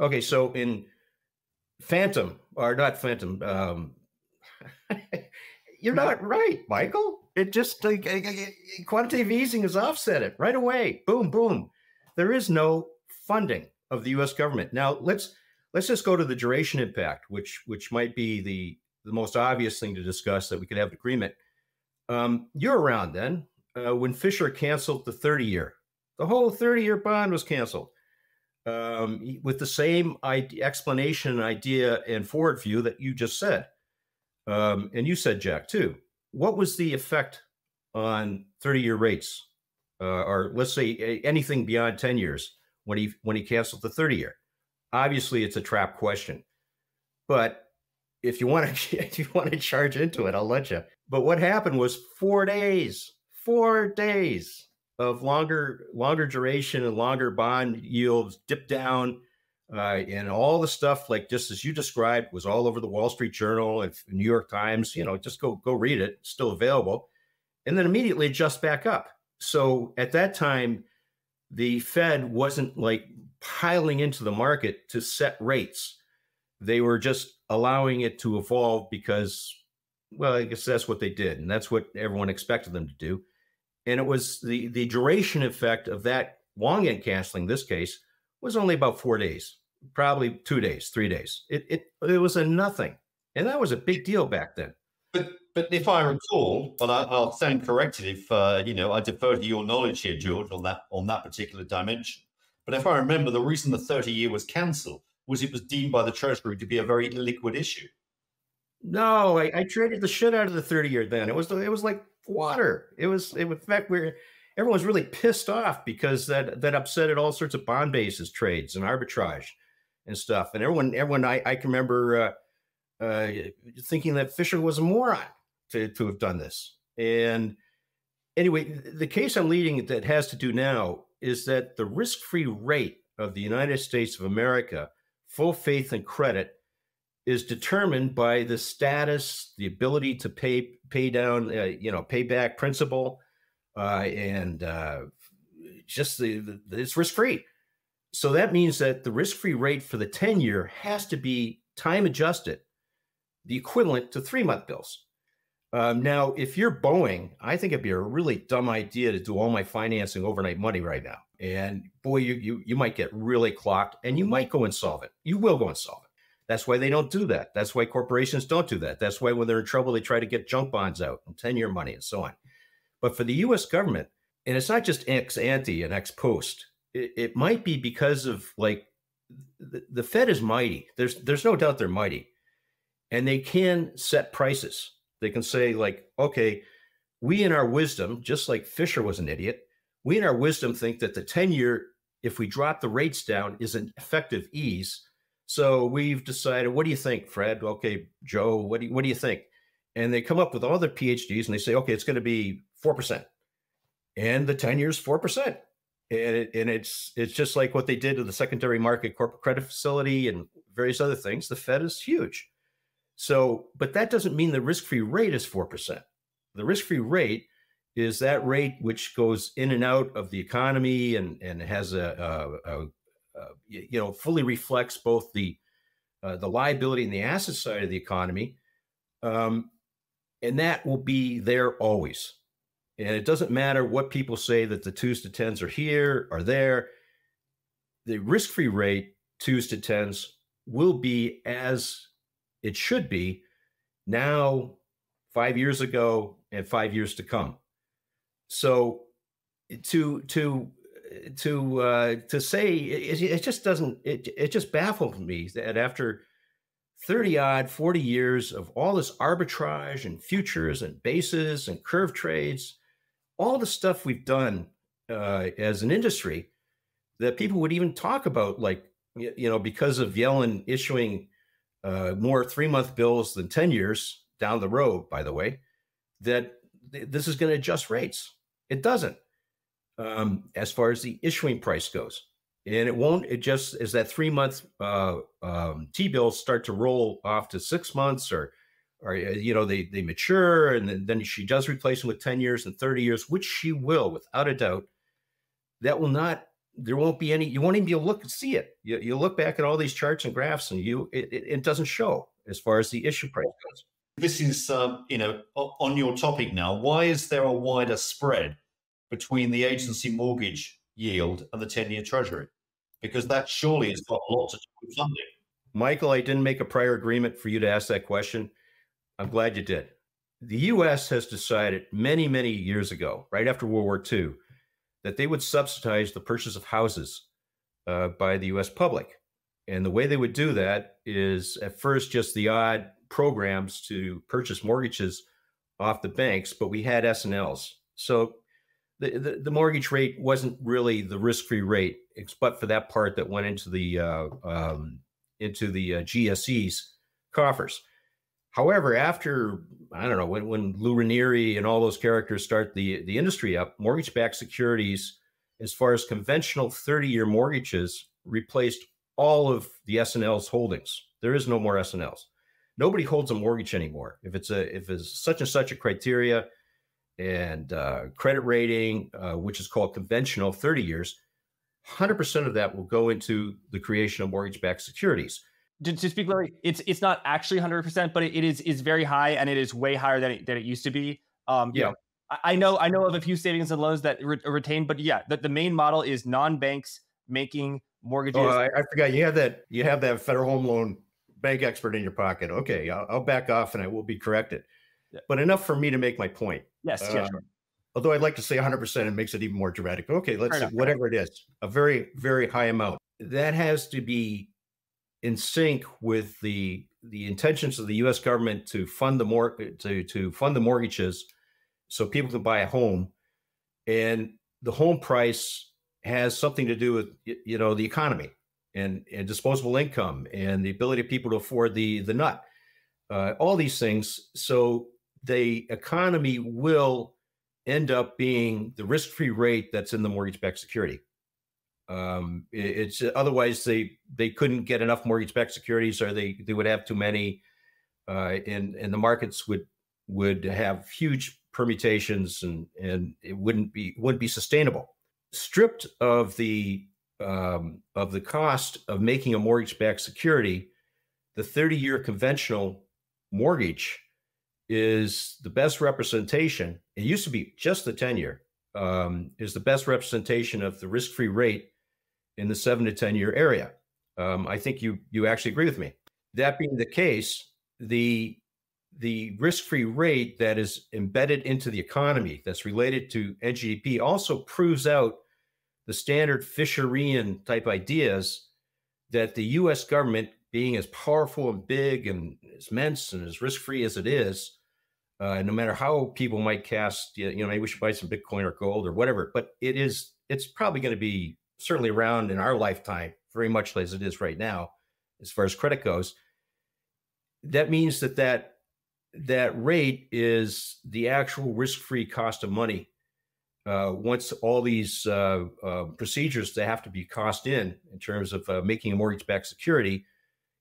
Okay, so in Phantom or not Phantom, um, you're not right, Michael. It just like quantitative easing has offset it right away. Boom, boom. There is no funding of the U.S. government. Now let's let's just go to the duration impact, which which might be the the most obvious thing to discuss that we could have agreement. Um, you're around then uh, when Fisher canceled the 30 year. The whole 30 year bond was canceled um, with the same idea, explanation idea and forward view that you just said. Um, and you said, Jack, too. What was the effect on 30 year rates? Uh, or let's say anything beyond 10 years when he when he canceled the 30 year. Obviously, it's a trap question, but if you want to if you want to charge into it, I'll let you. But what happened was four days, four days of longer longer duration and longer bond yields dipped down uh, and all the stuff like just as you described was all over the Wall Street Journal and New York Times. You know, just go go read it; it's still available, and then immediately adjust back up. So at that time, the Fed wasn't like piling into the market to set rates; they were just allowing it to evolve because, well, I guess that's what they did, and that's what everyone expected them to do. And it was the the duration effect of that long end canceling. This case was only about four days probably two days, three days. It it it was a nothing, and that was a big deal back then. But but if I recall, but I, will stand corrected if uh, you know I defer to your knowledge here, George, on that on that particular dimension. But if I remember, the reason the thirty year was cancelled was it was deemed by the Treasury to be a very liquid issue. No, I, I traded the shit out of the thirty year. Then it was it was like water. It was it, in fact we're everyone's really pissed off because that that upsetted all sorts of bond basis trades and arbitrage and stuff. And everyone, everyone, I, I can remember uh, uh, thinking that Fisher was a moron to, to have done this. And anyway, the case I'm leading that has to do now is that the risk free rate of the United States of America, full faith and credit, is determined by the status, the ability to pay pay down, uh, you know, pay back principal, uh, and uh, just the, the it's risk free. So that means that the risk free rate for the 10 year has to be time adjusted, the equivalent to three month bills. Um, now, if you're Boeing, I think it'd be a really dumb idea to do all my financing overnight money right now. And boy, you you you might get really clocked, and you might go insolvent. You will go insolvent. That's why they don't do that. That's why corporations don't do that. That's why when they're in trouble, they try to get junk bonds out and 10 year money and so on. But for the US government, and it's not just ex ante and ex post, it, it might be because of like the, the Fed is mighty. There's there's no doubt they're mighty. And they can set prices. They can say, like, okay, we in our wisdom, just like Fisher was an idiot, we in our wisdom think that the 10 year, if we drop the rates down, is an effective ease so we've decided, what do you think, Fred? Okay, Joe, what do you, what do you think? And they come up with all their PhDs and they say, okay, it's going to be 4%. And the 10 years, 4%. And, it, and it's it's just like what they did to the secondary market corporate credit facility and various other things. The Fed is huge. So, but that doesn't mean the risk free rate is 4%. The risk free rate is that rate which goes in and out of the economy and, and has a, a, a uh, you, know fully reflects both the uh, the liability and the asset side of the economy, um, and that will be there always. And it doesn't matter what people say that the twos to tens are here or there. The risk-free rate twos to tens will be as it should be now, five years ago, and five years to come. So to to to uh, to say it, it just doesn't it, it just baffles me that after 30 odd 40 years of all this arbitrage and futures and bases and curve trades all the stuff we've done uh, as an industry that people would even talk about like you know because of yellen issuing uh, more three month bills than 10 years down the road by the way that this is going to adjust rates it doesn't um, as far as the issuing price goes. And it won't, it just as that three month uh, um, T bills start to roll off to six months or, or uh, you know, they, they mature and then, then she does replace them with 10 years and 30 years, which she will without a doubt. That will not, there won't be any, you won't even be able to look and see it. You, you look back at all these charts and graphs and you, it, it, it doesn't show as far as the issue price goes. This is, um, you know, on your topic now. Why is there a wider spread between the agency mortgage yield and the 10 year treasury? Because that surely has got a lot to do with funding. Michael, I didn't make a prior agreement for you to ask that question. I'm glad you did. The US has decided many, many years ago, right after World War II, that they would subsidize the purchase of houses uh, by the US public. And the way they would do that is at first just the odd programs to purchase mortgages off the banks, but we had S&Ls. So the, the, mortgage rate wasn't really the risk-free rate, but for that part that went into the uh, um, into the uh, GSE's coffers. However, after I don't know when, when Lou Ranieri and all those characters start the the industry up, mortgage-backed securities, as far as conventional 30-year mortgages, replaced all of the S&L's holdings. There is no more S&Ls. Nobody holds a mortgage anymore. If it's a if it's such and such a criteria, and uh, credit rating, uh, which is called conventional 30 years, 100% of that will go into the creation of mortgage-backed securities. To, to speak, Larry, it's it's not actually 100%, but it, it is is very high, and it is way higher than it, than it used to be. Um, yeah. Know, I know I know of a few savings and loans that re- retain, but yeah, the, the main model is non-banks making mortgages. Oh, I, I, forgot you have that you have that federal home loan bank expert in your pocket. Okay, I'll, I'll back off and I will be corrected. Yeah. But enough for me to make my point. Yes, uh, sure. Although I'd like to say 100%, it makes it even more dramatic. Okay, let's enough, whatever it is, a very, very high amount. That has to be in sync with the the intentions of the U.S. government to fund the more to to fund the mortgages, so people can buy a home, and the home price has something to do with you know the economy and and disposable income and the ability of people to afford the the nut, uh, all these things. So the economy will end up being the risk-free rate that's in the mortgage-backed security. Um, it, it's otherwise they they couldn't get enough mortgage-backed securities, or they they would have too many, uh, and and the markets would would have huge permutations, and and it wouldn't be wouldn't be sustainable. Stripped of the um, of the cost of making a mortgage-backed security, the 30-year conventional mortgage is the best representation. It used to be just the 10 year, um, is the best representation of the risk free rate in the seven to 10 year area. Um, I think you you actually agree with me. That being the case, the the risk free rate that is embedded into the economy that's related to NGDP also proves out the standard Fisherian type ideas that the US government, being as powerful and big and as immense and as risk free as it is, uh, no matter how people might cast, you know, maybe we should buy some Bitcoin or gold or whatever, but it is, it's probably going to be certainly around in our lifetime, very much as it is right now, as far as credit goes. That means that that that rate is the actual risk-free cost of money. Uh, once all these uh, uh, procedures that have to be cost in in terms of uh, making a mortgage-backed security,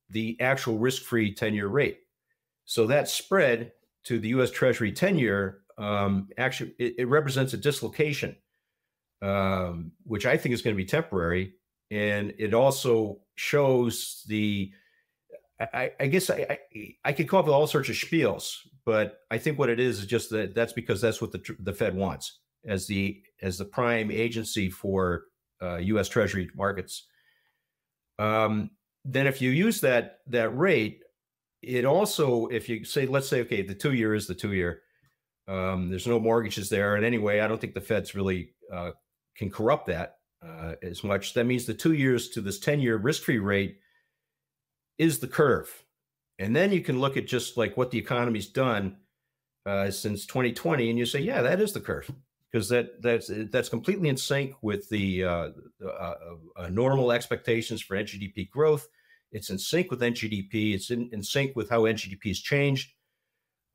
the actual risk-free 10-year rate. So that spread to the U.S. Treasury 10 year, um, actually, it, it, represents a dislocation, um, which I think is going to be temporary. And it also shows the, I, I guess I, I, I, could come up with all sorts of spiels, but I think what it is is just that that's because that's what the, the Fed wants as the as the prime agency for uh, U.S. Treasury markets. Um, then, if you use that that rate, it also, if you say, let's say, okay, the two year is the two year, um, there's no mortgages there. And anyway, I don't think the Fed's really uh, can corrupt that uh, as much. That means the two years to this 10 year risk free rate is the curve. And then you can look at just like what the economy's done uh, since 2020, and you say, yeah, that is the curve because that that's that's completely in sync with the uh, uh, uh, normal expectations for NGDP growth it's in sync with NGDP. It's in, in sync with how NGDP has changed.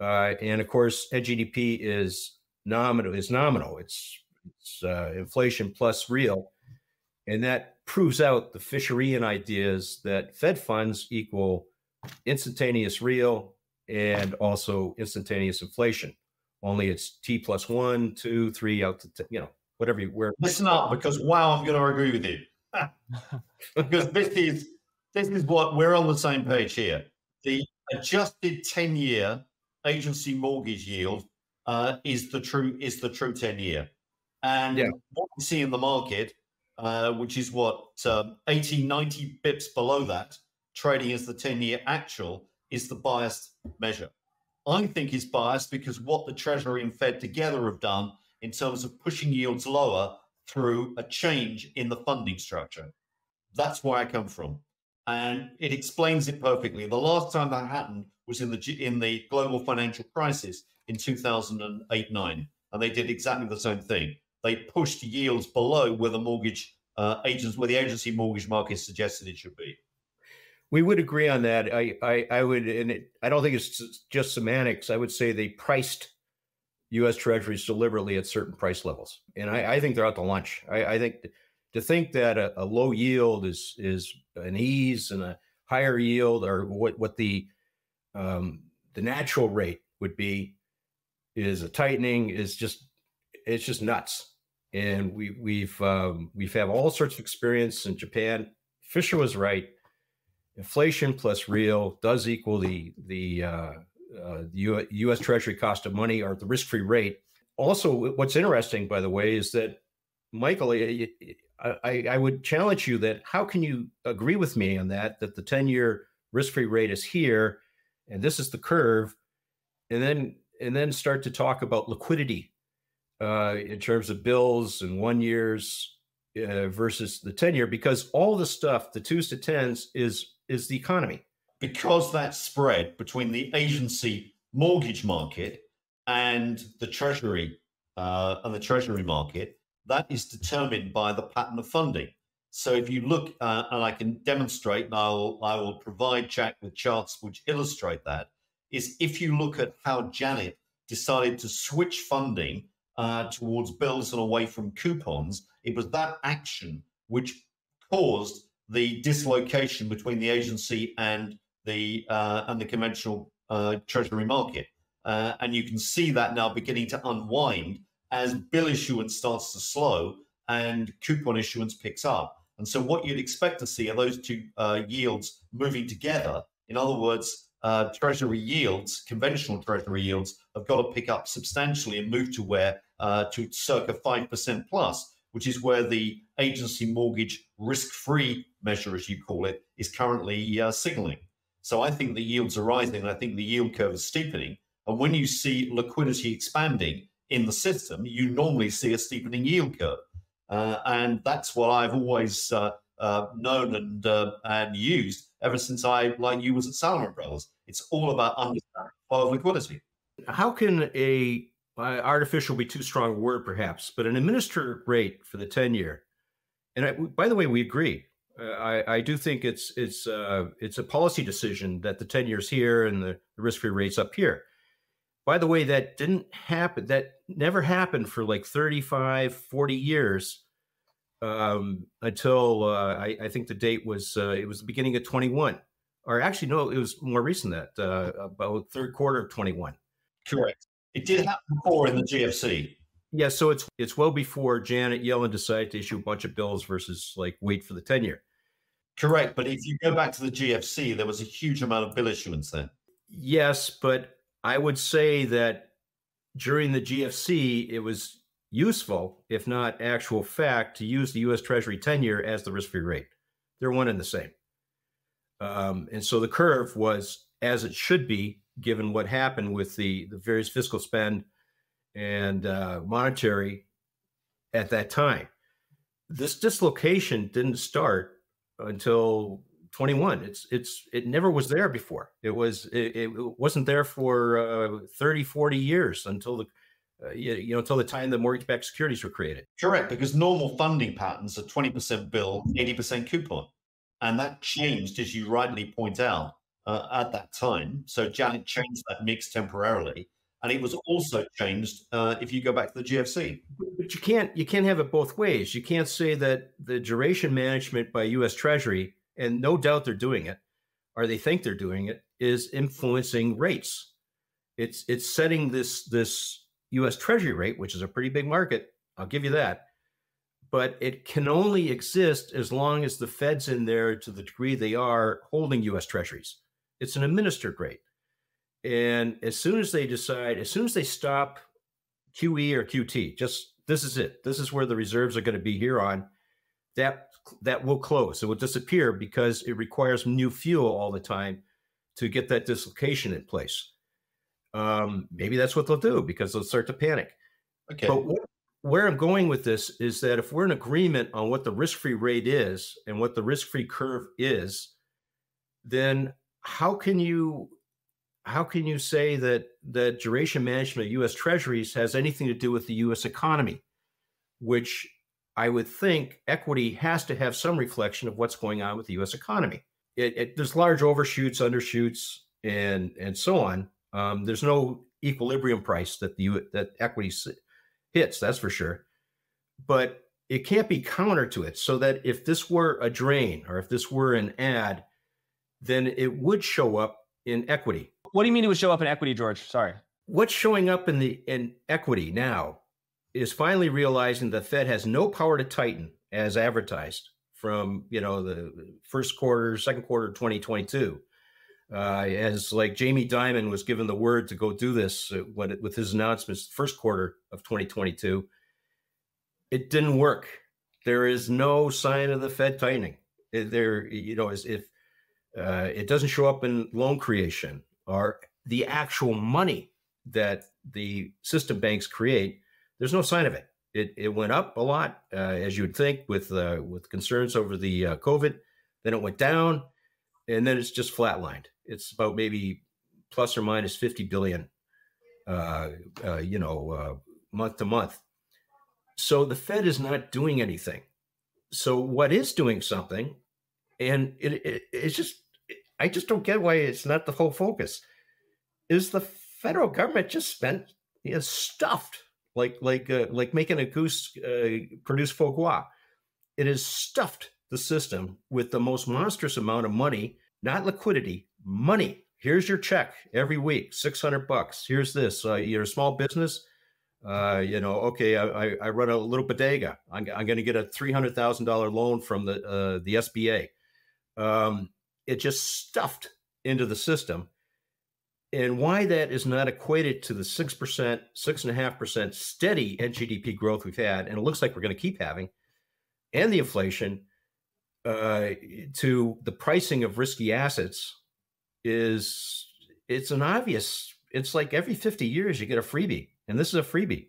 Uh, and of course, NGDP is nominal. Is nominal. It's it's uh, inflation plus real, and that proves out the Fisherian ideas that Fed funds equal instantaneous real and also instantaneous inflation. Only it's T plus one, two, three, out to t- you know whatever you where. Listen up, because wow, I'm going to agree with you because this is this is what we're on the same page here. The adjusted 10 year agency mortgage yield uh, is the true is the true 10 year. And yeah. what we see in the market, uh, which is what um, 80, 90 bips below that, trading as the 10 year actual, is the biased measure. I think is biased because what the Treasury and Fed together have done in terms of pushing yields lower through a change in the funding structure. That's where I come from and it explains it perfectly. The last time that happened was in the in the global financial crisis in 2008 9, and they did exactly the same thing. They pushed yields below where the mortgage uh, agents, where the agency mortgage market suggested it should be. We would agree on that. I I, I would, and it, I don't think it's just semantics. I would say they priced U.S. Treasuries deliberately at certain price levels, and I, I think they're out to lunch. I, I think to think that a, a, low yield is is an ease and a higher yield or what what the um, the natural rate would be is a tightening is just it's just nuts and we we've um, we've had all sorts of experience in Japan Fisher was right inflation plus real does equal the the uh, uh, the U.S. Treasury cost of money or the risk-free rate. Also, what's interesting, by the way, is that Michael, I, I would challenge you that how can you agree with me on that that the 10 year risk free rate is here and this is the curve and then and then start to talk about liquidity uh, in terms of bills and one years uh, versus the 10 year because all the stuff the twos to tens is is the economy because that spread between the agency mortgage market and the treasury uh, and the treasury market that is determined by the pattern of funding. So if you look, uh, and I can demonstrate, and I'll, I will provide Jack with charts which illustrate that, is if you look at how Janet decided to switch funding uh, towards bills and away from coupons, it was that action which caused the dislocation between the agency and the uh, and the conventional uh, treasury market. Uh, and you can see that now beginning to unwind as bill issuance starts to slow and coupon issuance picks up. And so, what you'd expect to see are those two uh, yields moving together. In other words, uh, treasury yields, conventional treasury yields, have got to pick up substantially and move to where uh, to circa five percent plus, which is where the agency mortgage risk-free measure, as you call it, is currently uh, signaling. So I think the yields are rising, and I think the yield curve is steepening. And when you see liquidity expanding in the system, you normally see a steepening yield curve. Uh, and that's what I've always uh, uh, known and uh, and used ever since I, like you, was at Salomon Brothers. It's all about understanding of liquidity. How can a artificial be too strong a word, perhaps, but an administered rate for the ten year? And I, by the way, we agree. Uh, I, I, do think it's it's uh, it's a policy decision that the ten years here and the, the risk free rates up here. By the way, that didn't happen. That never happened for like 35, 40 years um, until uh, I, I, think the date was uh, it was the beginning of 21, or actually no, it was more recent that uh, about third quarter of 21. Correct. It did happen before in the GFC. Yeah, so it's it's well before Janet Yellen decided to issue a bunch of bills versus like wait for the 10 year. Correct, but if you go back to the GFC, there was a huge amount of bill issuance then. Yes, but I would say that during the GFC, it was useful, if not actual fact, to use the U.S. Treasury 10 year as the risk free rate. They're one and the same. Um, and so the curve was as it should be, given what happened with the, the various fiscal spend and uh, monetary at that time. This dislocation didn't start until 21 it's it's it never was there before. It was it, it wasn't there for uh, 30 40 years until the uh, you, you, know until the time the mortgage-backed securities were created. Correct because normal funding patterns are 20% bill 80% coupon. And that changed as you rightly point out uh, at that time so janet changed that mix temporarily and it was also changed uh, if you go back to the gfc but you can't you can't have it both ways you can't say that the duration management by us treasury and no doubt they're doing it, or they think they're doing it, is influencing rates. It's it's setting this this U.S. Treasury rate, which is a pretty big market. I'll give you that, but it can only exist as long as the Fed's in there to the degree they are holding U.S. Treasuries. It's an administered rate, and as soon as they decide, as soon as they stop QE or QT, just this is it. This is where the reserves are going to be here on. That that will close. It will disappear because it requires new fuel all the time to get that dislocation in place. Um, maybe that's what they'll do because they'll start to panic. Okay. But what, where I'm going with this is that if we're in agreement on what the risk-free rate is and what the risk-free curve is, then how can you how can you say that that duration management of U.S. Treasuries has anything to do with the U.S. economy, which I would think equity has to have some reflection of what's going on with the U.S. economy. It, it, there's large overshoots, undershoots, and and so on. Um, there's no equilibrium price that the that equity hits. That's for sure. But it can't be counter to it. So that if this were a drain or if this were an ad, then it would show up in equity. What do you mean it would show up in equity, George? Sorry. What's showing up in the in equity now is finally realizing the Fed has no power to tighten as advertised from you know the first quarter, second quarter, 2022. Uh, as like Jamie Dimon was given the word to go do this uh, when, with his announcements, first quarter of 2022, it didn't work. There is no sign of the Fed tightening. There, you know, as if uh, it doesn't show up in loan creation or the actual money that the system banks create there's no sign of it. It, it went up a lot, uh, as you would think, with uh, with concerns over the uh, COVID. Then it went down, and then it's just flatlined. It's about maybe plus or minus 50 billion, uh, uh, you know, month to month. So the Fed is not doing anything. So what is doing something, and it, it it's just I just don't get why it's not the whole focus. Is the federal government just spent is stuffed like like uh, like making a goose uh, produce foie gras. It has stuffed the system with the most monstrous amount of money, not liquidity, money. Here's your check every week, six hundred bucks. Here's this. Uh, you're a small business. Uh, you know, okay, I, I run a little bodega. I'm, I'm going to get a three hundred thousand dollar loan from the uh, the SBA. Um, it just stuffed into the system, and why that is not equated to the 6%, 6.5% steady GDP growth we've had, and it looks like we're going to keep having, and the inflation uh, to the pricing of risky assets is it's an obvious it's like every 50 years you get a freebie and this is a freebie.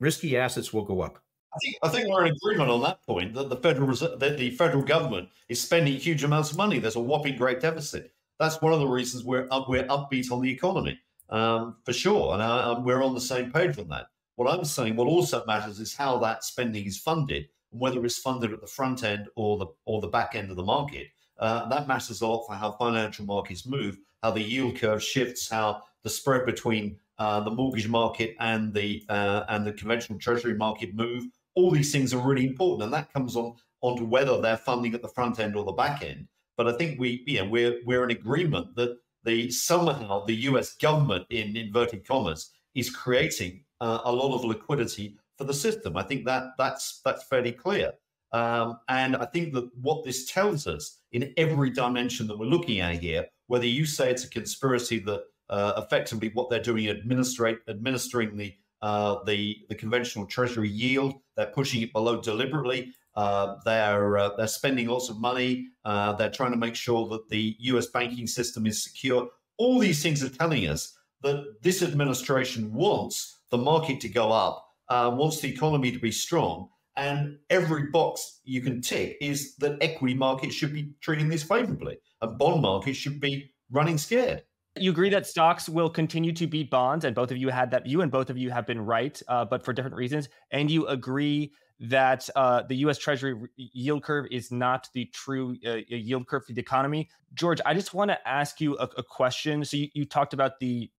Risky assets will go up I think, I think we're in agreement on that point that the federal that the federal government is spending huge amounts of money. There's a whopping great deficit. That's one of the reasons we're up, we're upbeat on the economy um, for sure, and uh, we're on the same page on that. What I'm saying, what also matters is how that spending is funded, and whether it's funded at the front end or the or the back end of the market. Uh, that matters a lot for how financial markets move, how the yield curve shifts, how the spread between uh, the mortgage market and the uh, and the conventional treasury market move. All these things are really important, and that comes on onto whether they're funding at the front end or the back end. But I think we, you know, we're we're in agreement that the somehow the U.S. government, in inverted commas, is creating uh, a lot of liquidity for the system. I think that that's that's fairly clear. Um, and I think that what this tells us in every dimension that we're looking at here, whether you say it's a conspiracy that uh, effectively what they're doing administrate administering the uh, the the conventional treasury yield, they're pushing it below deliberately. Uh, they're uh, they're spending lots of money. Uh, they're trying to make sure that the U.S. banking system is secure. All these things are telling us that this administration wants the market to go up, uh, wants the economy to be strong, and every box you can tick is that equity markets should be treating this favorably, and bond markets should be running scared. You agree that stocks will continue to beat bonds, and both of you had that view, and both of you have been right, uh, but for different reasons. And you agree that uh, the U.S. Treasury yield curve is not the true uh, yield curve for the economy. George, I just want to ask you a, a question. So you, you, talked about the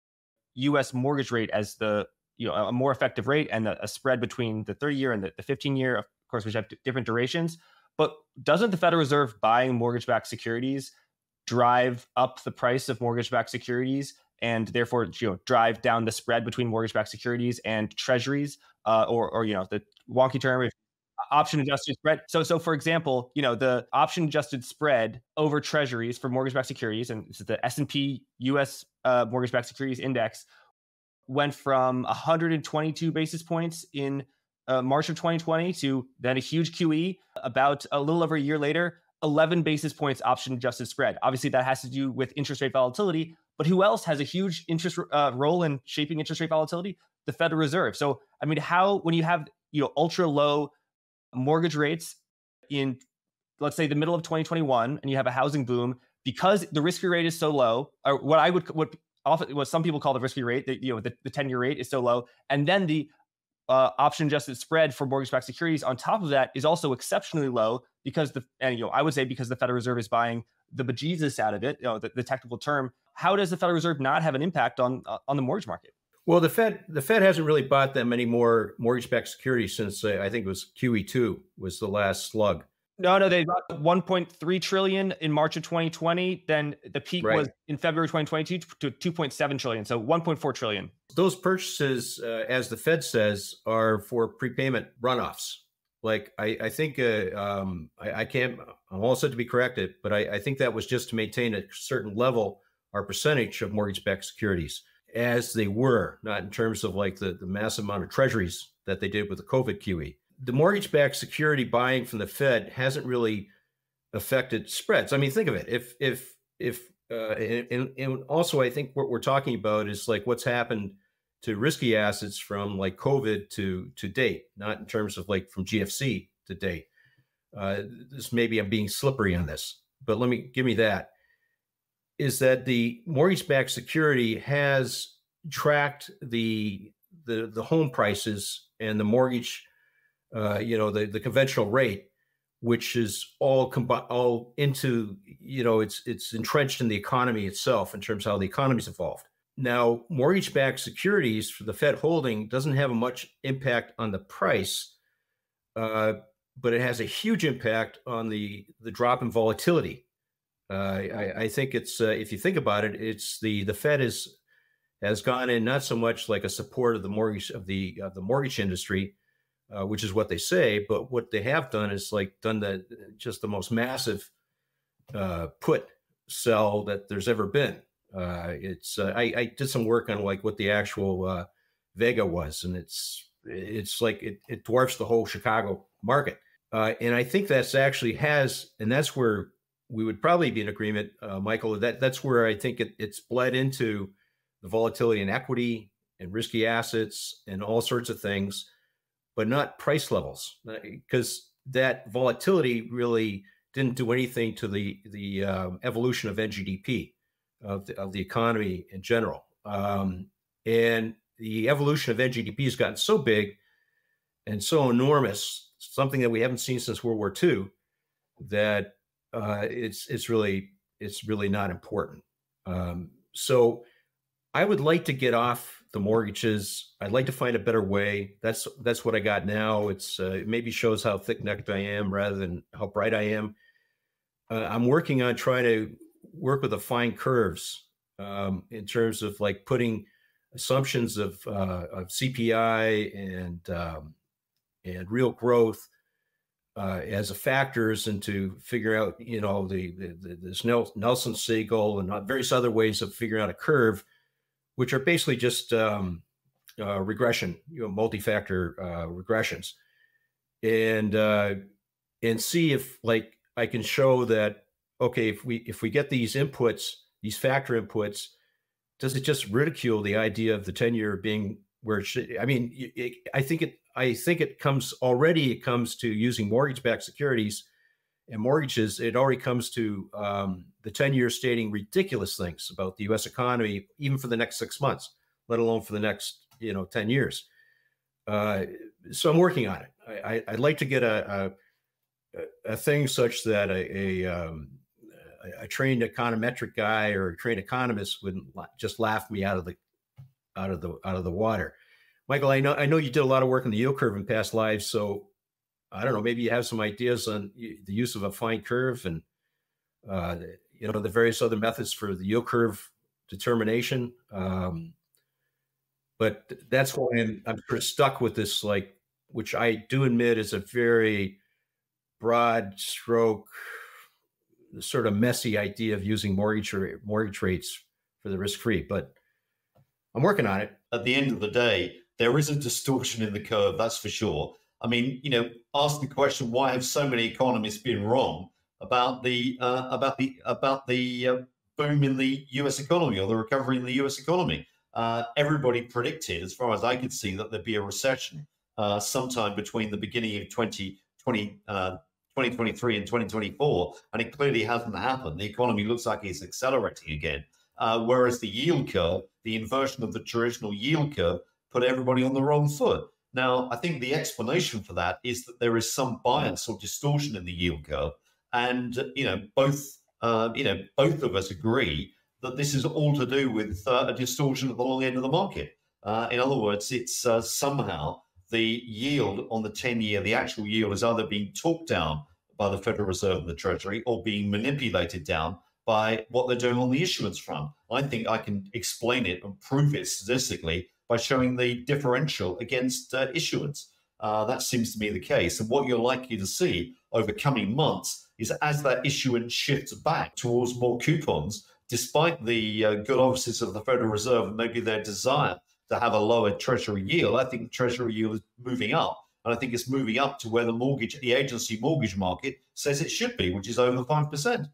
U.S. mortgage rate as the you know a more effective rate and a, a spread between the 30 year and the, the 15 year, of course, which have different durations. But doesn't the Federal Reserve buying mortgage-backed securities drive up the price of mortgage-backed securities? and therefore you know drive down the spread between mortgage-backed securities and treasuries uh, or or you know the wonky term option adjusted spread. So, so for example, you know the option adjusted spread over Treasuries for mortgage-backed securities, and this is the S and P U.S. Uh, mortgage-backed securities index, went from 122 basis points in uh, March of 2020 to then a huge QE about a little over a year later, 11 basis points option adjusted spread. Obviously, that has to do with interest rate volatility. But who else has a huge interest uh, role in shaping interest rate volatility? The Federal Reserve. So, I mean, how when you have you know ultra low mortgage rates in let's say the middle of 2021 and you have a housing boom because the risk-free rate is so low or what i would what often what some people call the risk-free rate the, you know the, the 10-year rate is so low and then the uh, option adjusted spread for mortgage-backed securities on top of that is also exceptionally low because the and you know i would say because the federal reserve is buying the bejesus out of it you know the, the technical term how does the federal reserve not have an impact on uh, on the mortgage market well, the Fed the Fed hasn't really bought that many more mortgage-backed securities since uh, I think it was QE two was the last slug. No, no, they bought 1.3 trillion in March of 2020. Then the peak right. was in February 2022 to 2.7 trillion, so 1.4 trillion. Those purchases, uh, as the Fed says, are for prepayment runoffs. Like I, I think uh, um, I, I, can't. I'm all set to be corrected, but I, I think that was just to maintain a certain level or percentage of mortgage-backed securities as they were, not in terms of like the, the massive amount of treasuries that they did with the COVID QE. The mortgage backed security buying from the Fed hasn't really affected spreads. I mean, think of it. If, if, if, uh, and, and also I think what we're talking about is like what's happened to risky assets from like COVID to, to date, not in terms of like from GFC to date. Uh, this maybe I'm being slippery on this, but let me give me that is that the mortgage-backed security has tracked the the the home prices and the mortgage, uh, you know, the the conventional rate, which is all combi- all into you know it's it's entrenched in the economy itself in terms of how the economy's evolved. Now, mortgage-backed securities for the Fed holding doesn't have a much impact on the price, uh, but it has a huge impact on the the drop in volatility uh, I, I, think it's uh, if you think about it, it's the the Fed is has gone in not so much like a support of the mortgage of the of the mortgage industry, uh, which is what they say, but what they have done is like done the just the most massive uh, put sell that there's ever been Uh, it's uh, I, I, did some work on like what the actual uh, Vega was, and it's it's like it, it dwarfs the whole Chicago market. Uh, and I think that's actually has, and that's where we would probably be in agreement, Michael. That that's where I think it, it's bled into the volatility in equity and risky assets and all sorts of things, but not price levels, because that volatility really didn't do anything to the the um, evolution of NGDP of the, of the economy in general. Um, and the evolution of NGDP has gotten so big and so enormous, something that we haven't seen since World War II, that uh, it's it's really it's really not important. Um, so I would like to get off the mortgages. I'd like to find a better way. That's that's what I got now. It's uh, it maybe shows how thick necked I am rather than how bright I am. Uh, I'm working on trying to work with the fine curves um, in terms of like putting assumptions of, uh, of CPI and um, and real growth uh, as a factors and to figure out you know the, the, the this Nelson Siegel and various other ways of figuring out a curve, which are basically just um, uh, regression, you know, multi-factor uh, regressions, and uh, and see if like I can show that okay, if we if we get these inputs, these factor inputs, does it just ridicule the idea of the 10 year being where it should? I mean, it, I think it I think it comes already. It comes to using mortgage backed securities and mortgages. It already comes to um, the 10 year stating ridiculous things about the U.S. economy, even for the next six months, let alone for the next you know 10 years. Uh, so I'm working on it. I, would like to get a, a, a thing such that a, a um, a, trained econometric guy or a trained economist wouldn't just laugh me out of the out of the out of the water. Michael, I know I know you did a lot of work on the yield curve in past lives, so I don't know. Maybe you have some ideas on the use of a fine curve and uh, you know the various other methods for the yield curve determination. Um, but that's why I'm, I'm sort of stuck with this, like, which I do admit is a very broad stroke sort of messy idea of using mortgage mortgage rates for the risk free, but I'm working on it. At the end of the day, there is a distortion in the curve, that's for sure. I mean, you know, ask the question: Why have so many economists been wrong about the uh, about the about the uh, boom in the U.S. economy or the recovery in the U.S. economy? Uh, everybody predicted, as far as I could see, that there'd be a recession uh, sometime between the beginning of 2020, 2023 and 2024, and it clearly hasn't happened. The economy looks like it's accelerating again. Uh, whereas the yield curve, the inversion of the traditional yield curve, put everybody on the wrong foot. Now, I think the explanation for that is that there is some bias or distortion in the yield curve, and you know both uh, you know both of us agree that this is all to do with uh, a distortion at the long end of the market. Uh, in other words, it's uh, somehow the yield on the 10 year, the actual yield is either being talked down by the Federal Reserve and the Treasury or being manipulated down by what they're doing on the issuance front. I think I can explain it and prove it statistically by showing the differential against uh, issuance. Uh, that seems to be the case. And what you're likely to see over coming months is as that issuance shifts back towards more coupons, despite the uh, good offices of the Federal Reserve and maybe their desire to have a lower treasury yield. I think treasury yield is moving up. And I think it's moving up to where the mortgage, the agency mortgage market says it should be, which is over five percent.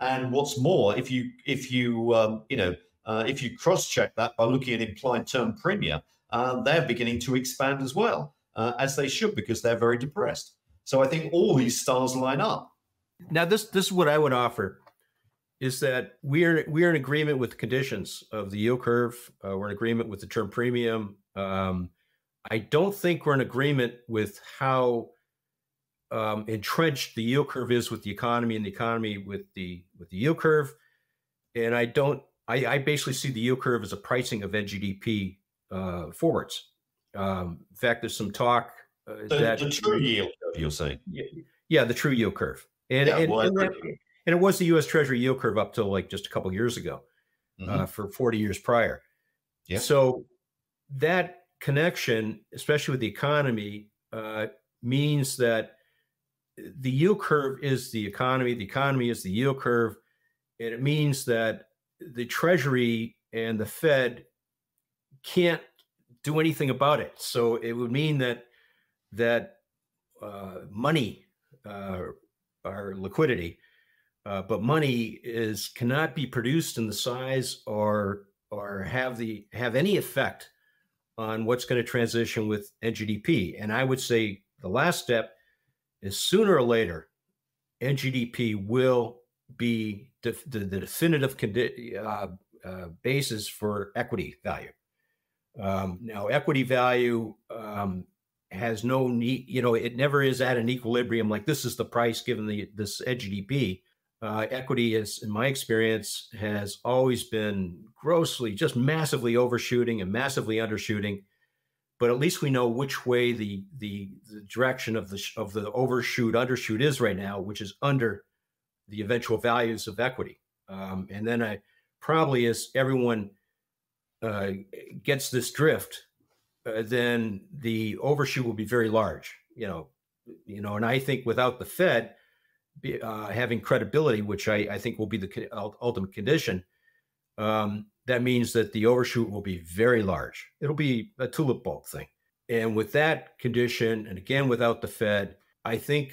And what's more, if you if you um, you know uh, if you cross check that by looking at implied term premium, uh, they're beginning to expand as well, uh, as they should, because they're very depressed. So I think all these stars line up. Now, this this is what I would offer is that we're we're in agreement with the conditions of the yield curve. Uh, we're in agreement with the term premium. Um, I don't think we're in agreement with how um, entrenched the yield curve is with the economy and the economy with the with the yield curve. And I don't. I, I basically see the yield curve as a pricing of NGDP uh, forwards. Um, in fact, there's some talk uh, the, that the true yield curve. You'll say, yeah, yeah, the true yield curve. And, yeah, and, well, and, that, and, it was the U.S. Treasury yield curve up till like just a couple years ago, mm-hmm. uh, for 40 years prior. Yeah. So that connection, especially with the economy, uh, means that the yield curve is the economy, the economy is the yield curve. And it means that the Treasury and the Fed can't do anything about it. So it would mean that that uh, money uh, or liquidity, uh, but money is cannot be produced in the size or or have the have any effect on what's going to transition with NGDP. And I would say the last step is sooner or later, NGDP will be the, the, definitive condi- uh, uh, basis for equity value. Um, now, equity value um, has no need, you know, it never is at an equilibrium like this is the price given the this NGDP. Uh, equity is, in my experience, has always been grossly, just massively overshooting and massively undershooting. But at least we know which way the the, the direction of the of the overshoot undershoot is right now, which is under the eventual values of equity. Um, and then I probably as everyone uh, gets this drift, uh, then the overshoot will be very large. You know, you know, and I think without the Fed uh, having credibility, which I, I, think will be the ultimate condition, um, that means that the overshoot will be very large. It'll be a tulip bulb thing. And with that condition, and again without the Fed, I think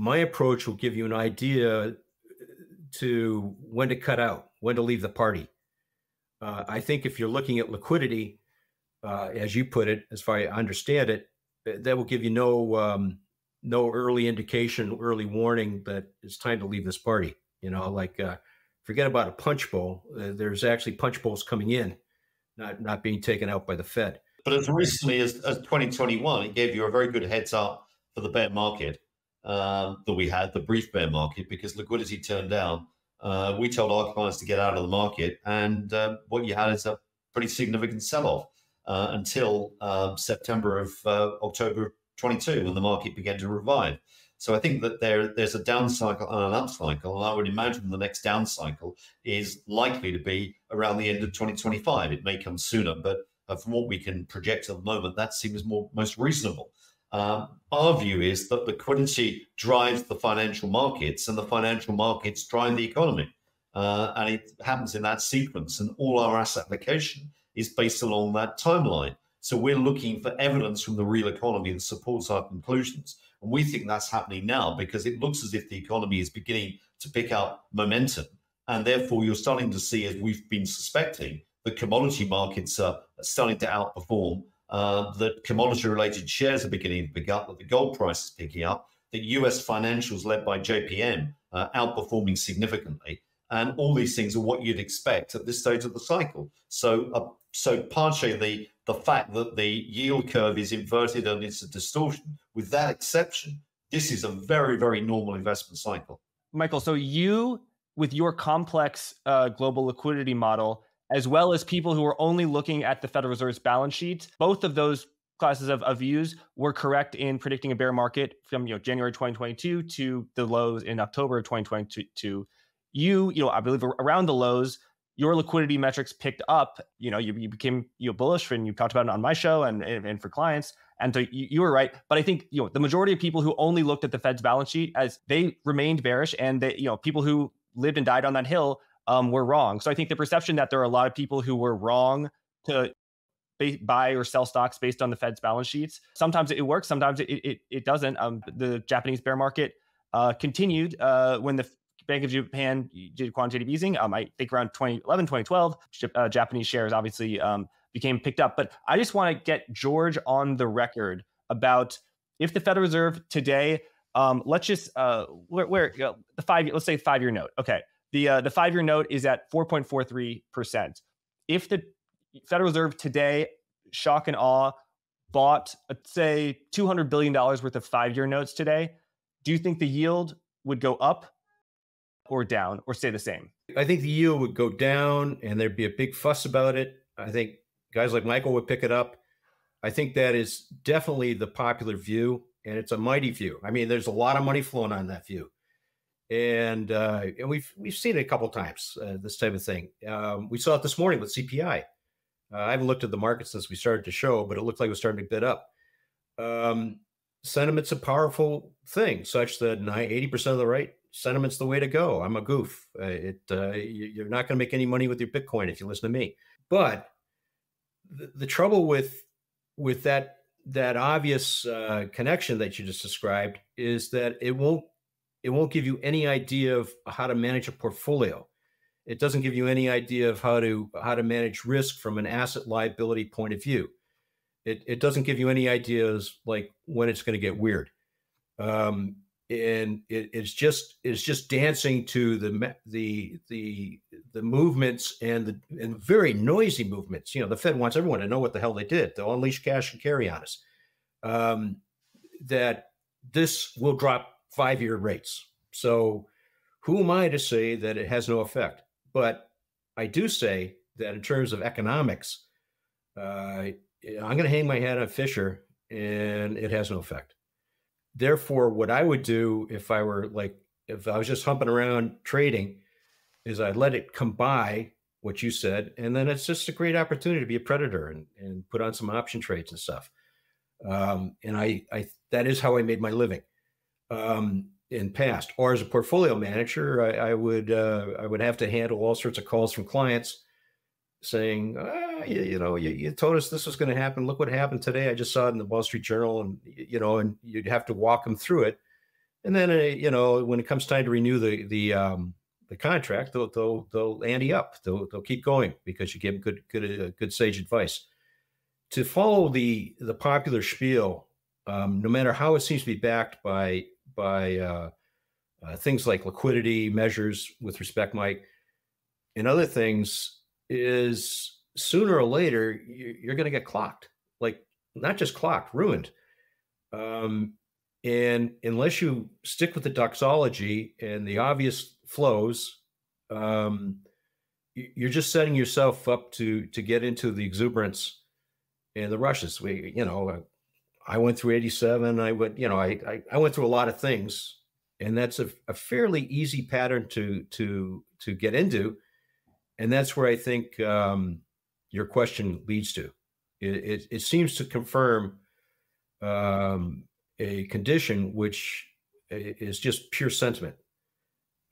my approach will give you an idea to when to cut out, when to leave the party. Uh, I think if you're looking at liquidity, uh, as you put it, as far as I understand it, that will give you no um, no early indication, early warning that it's time to leave this party. You know, like uh, forget about a punch bowl. Uh, there's actually punch bowls coming in, not not being taken out by the Fed. But as recently as, as 2021, it gave you a very good heads up for the bear market uh, that we had, the brief bear market, because liquidity turned down uh, we told our clients to get out of the market, and uh, what you had is a pretty significant sell-off uh, until um, September of uh, October 22, when the market began to revive. So I think that there there's a down cycle and an up cycle, and I would imagine the next down cycle is likely to be around the end of 2025. It may come sooner, but from what we can project at the moment, that seems more most reasonable. Um, our view is that liquidity drives the financial markets and the financial markets drive the economy. Uh, and it happens in that sequence. And all our asset allocation is based along that timeline. So we're looking for evidence from the real economy that supports our conclusions. And we think that's happening now because it looks as if the economy is beginning to pick up momentum. And therefore, you're starting to see, as we've been suspecting, the commodity markets are starting to outperform uh, that commodity related shares are beginning to pick up, that the gold price is picking up, that US financials led by JPM uh, outperforming significantly. And all these things are what you'd expect at this stage of the cycle. So, uh, so partially the, the fact that the yield curve is inverted and it's a distortion, with that exception, this is a very, very normal investment cycle. Michael, so you, with your complex uh, global liquidity model, as well as people who were only looking at the Federal Reserve's balance sheet. Both of those classes of, of views were correct in predicting a bear market from you know January 2022 to the lows in October of 2022. You, you know, I believe around the lows, your liquidity metrics picked up. You know, you, you became you know, bullish, and you talked about it on my show and and, and for clients. And so you, you, were right, but I think you know the majority of people who only looked at the Fed's balance sheet as they remained bearish, and they you know people who lived and died on that hill um, were wrong. So I think the perception that there are a lot of people who were wrong to buy or sell stocks based on the Fed's balance sheets. Sometimes it works, sometimes it it, it doesn't. Um, the Japanese bear market uh, continued uh, when the Bank of Japan did quantitative easing. Um, I think around 2011, 2012, uh, Japanese shares obviously um, became picked up. But I just want to get George on the record about if the Federal Reserve today, um, let's just uh, where, where the five, let's say five year note. Okay, the uh, the five year note is at 4.43 percent. If the Federal Reserve today, shock and awe, bought let's say 200 billion dollars worth of five year notes today, do you think the yield would go up or down or stay the same? I think the yield would go down, and there'd be a big fuss about it. I think guys like Michael would pick it up. I think that is definitely the popular view, and it's a mighty view. I mean, there's a lot of money flowing on that view and uh, and we've we've seen it a couple times uh, this type of thing. Um, we saw it this morning with CPI. Uh, I haven't looked at the market since we started to show, but it looked like it was starting to bid up. Um, sentiment's a powerful thing, such that eighty percent of the right sentiment's the way to go. I'm a goof. Uh, it uh, you're not going to make any money with your Bitcoin if you listen to me. But the, the trouble with with that that obvious uh, connection that you just described is that it won't it won't give you any idea of how to manage a portfolio. It doesn't give you any idea of how to how to manage risk from an asset liability point of view. It it doesn't give you any ideas like when it's going to get weird. Um, and it, it's just it's just dancing to the the the the movements and the and very noisy movements. You know, the Fed wants everyone to know what the hell they did. They'll unleash cash and carry on us. Um, that this will drop five year rates. So, who am I to say that it has no effect? But I do say that in terms of economics, uh, I'm going to hang my hat on Fisher, and it has no effect. Therefore, what I would do if I were like, if I was just humping around trading, is I'd let it come by what you said, and then it's just a great opportunity to be a predator and, and put on some option trades and stuff. Um, and I, I, that is how I made my living um, in past. Or as a portfolio manager, I, I would, uh, I would have to handle all sorts of calls from clients saying, ah, you, you, know, you, you, told us this was going to happen. Look what happened today. I just saw it in the Wall Street Journal, and you know, and you'd have to walk them through it. And then, uh, you know, when it comes time to renew the the um, the contract, they'll they'll they'll ante up. They'll they'll keep going because you give them good good uh, good sage advice. To follow the the popular spiel, um, no matter how it seems to be backed by by uh, uh, things like liquidity measures with respect, Mike, and other things is sooner or later you're going to get clocked. Like not just clocked ruined. Um, and unless you stick with the doxology and the obvious flows um, you're just setting yourself up to to get into the exuberance and the rushes. We you know i went through 87 i went you know i i, I went through a lot of things and that's a, a fairly easy pattern to to to get into and that's where I think um, your question leads to. It, it, it seems to confirm um, a condition which is just pure sentiment.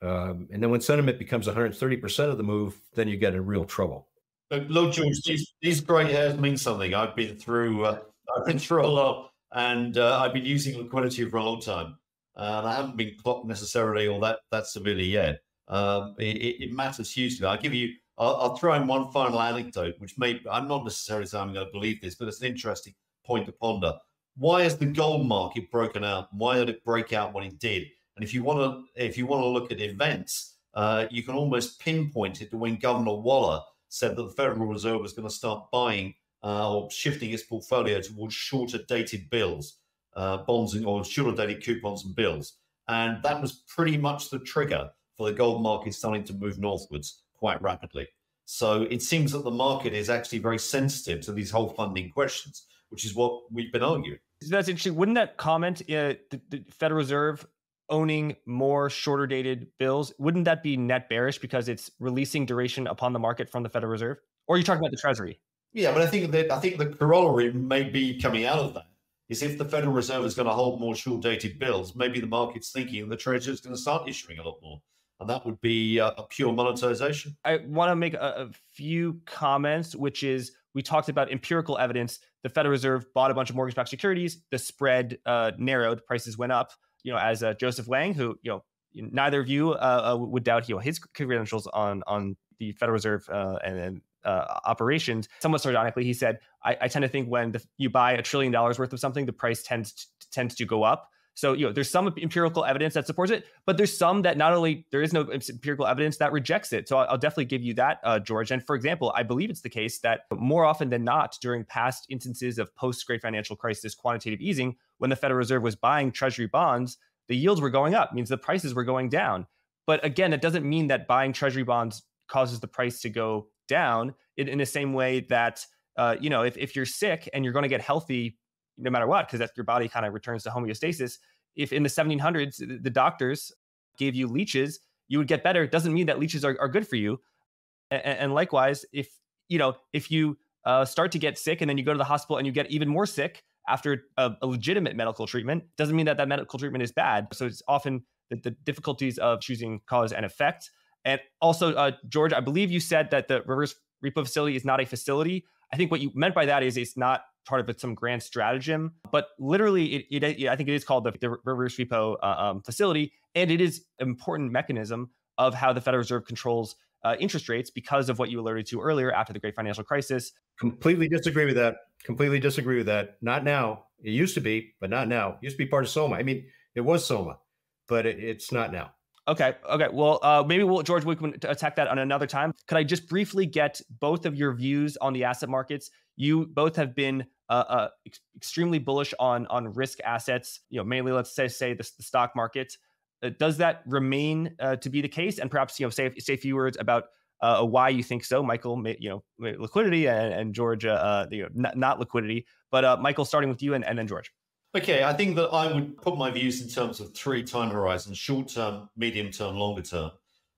Um, and then when sentiment becomes 130% of the move, then you get in real trouble. Look, George, these, these grey hairs mean something. I've been through, uh, I've been through a lot, and uh, I've been using liquidity for a long time, and I haven't been clocked necessarily or that that severely yet. Um, it, it, matters hugely. I'll give you, I'll, I'll, throw in one final anecdote, which may, I'm not necessarily saying I'm going to believe this, but it's an interesting point to ponder. Why is the gold market broken out? Why did it break out when it did? And if you want to, if you want to look at events, uh, you can almost pinpoint it to when Governor Waller said that the Federal Reserve was going to start buying uh, or shifting its portfolio towards shorter dated bills, uh, bonds, and, or shorter dated coupons and bills. And that was pretty much the trigger for the gold market starting to move northwards quite rapidly. So it seems that the market is actually very sensitive to these whole funding questions, which is what we've been arguing. That's interesting. Wouldn't that comment uh, the, the Federal Reserve owning more shorter dated bills? Wouldn't that be net bearish because it's releasing duration upon the market from the Federal Reserve? Or are you talking about the Treasury? Yeah, but I think that I think the corollary may be coming out of that is if the Federal Reserve is going to hold more short dated bills, maybe the market's thinking the Treasury is going to start issuing a lot more and that would be a, a pure monetization. I want to make a, a, few comments, which is we talked about empirical evidence. The Federal Reserve bought a bunch of mortgage-backed securities. The spread uh, narrowed, prices went up. You know, as uh, Joseph Wang, who you know neither of you uh, uh would doubt you know, his credentials on on the Federal Reserve uh, and, uh, operations. Somewhat sardonically, he said, I, "I tend to think when the, you buy a trillion dollars worth of something, the price tends to, tends to go up." So, you know, there's some empirical evidence that supports it, but there's some that not only there is no empirical evidence that rejects it. So I'll, I'll definitely give you that, uh, George. And for example, I believe it's the case that more often than not, during past instances of post Great Financial Crisis quantitative easing, when the Federal Reserve was buying Treasury bonds, the yields were going up, means the prices were going down. But again, it doesn't mean that buying Treasury bonds causes the price to go down in, in the same way that, uh, you know, if, if you're sick and you're going to get healthy no matter what, because your body kind of returns to homeostasis. If in the 1700s the doctors gave you leeches, you would get better. It doesn't mean that leeches are, are good for you. And, and likewise, if you know if you uh, start to get sick and then you go to the hospital and you get even more sick after a, a legitimate medical treatment. Doesn't mean that that medical treatment is bad. So it's often the, the difficulties of choosing cause and effect. And also, uh, George, I believe you said that the reverse repo facility is not a facility. I think what you meant by that is it's not part of some grand stratagem, but literally, it, it, I think it is called the, the reverse repo uh, um, facility, and it is an important mechanism of how the Federal Reserve controls uh, interest rates because of what you alluded to earlier after the great financial crisis. Completely disagree with that. Completely disagree with that. Not now. It used to be, but not now. It used to be part of SOMA. I mean, it was SOMA, but it, it's not now. Okay. Okay. Well, uh, maybe we'll, George, we can attack that on another time. Could I just briefly get both of your views on the asset markets? You both have been uh, uh, ex- extremely bullish on on risk assets. You know, mainly let's say say the, the stock market. Uh, does that remain uh, to be the case? And perhaps you know say say a few words about uh, why you think so, Michael. You know, liquidity and, and George, you know, not, not liquidity. But Michael, starting with you, and, and then George. Okay, I think that I would put my views in terms of three time horizons short term, medium term, longer term.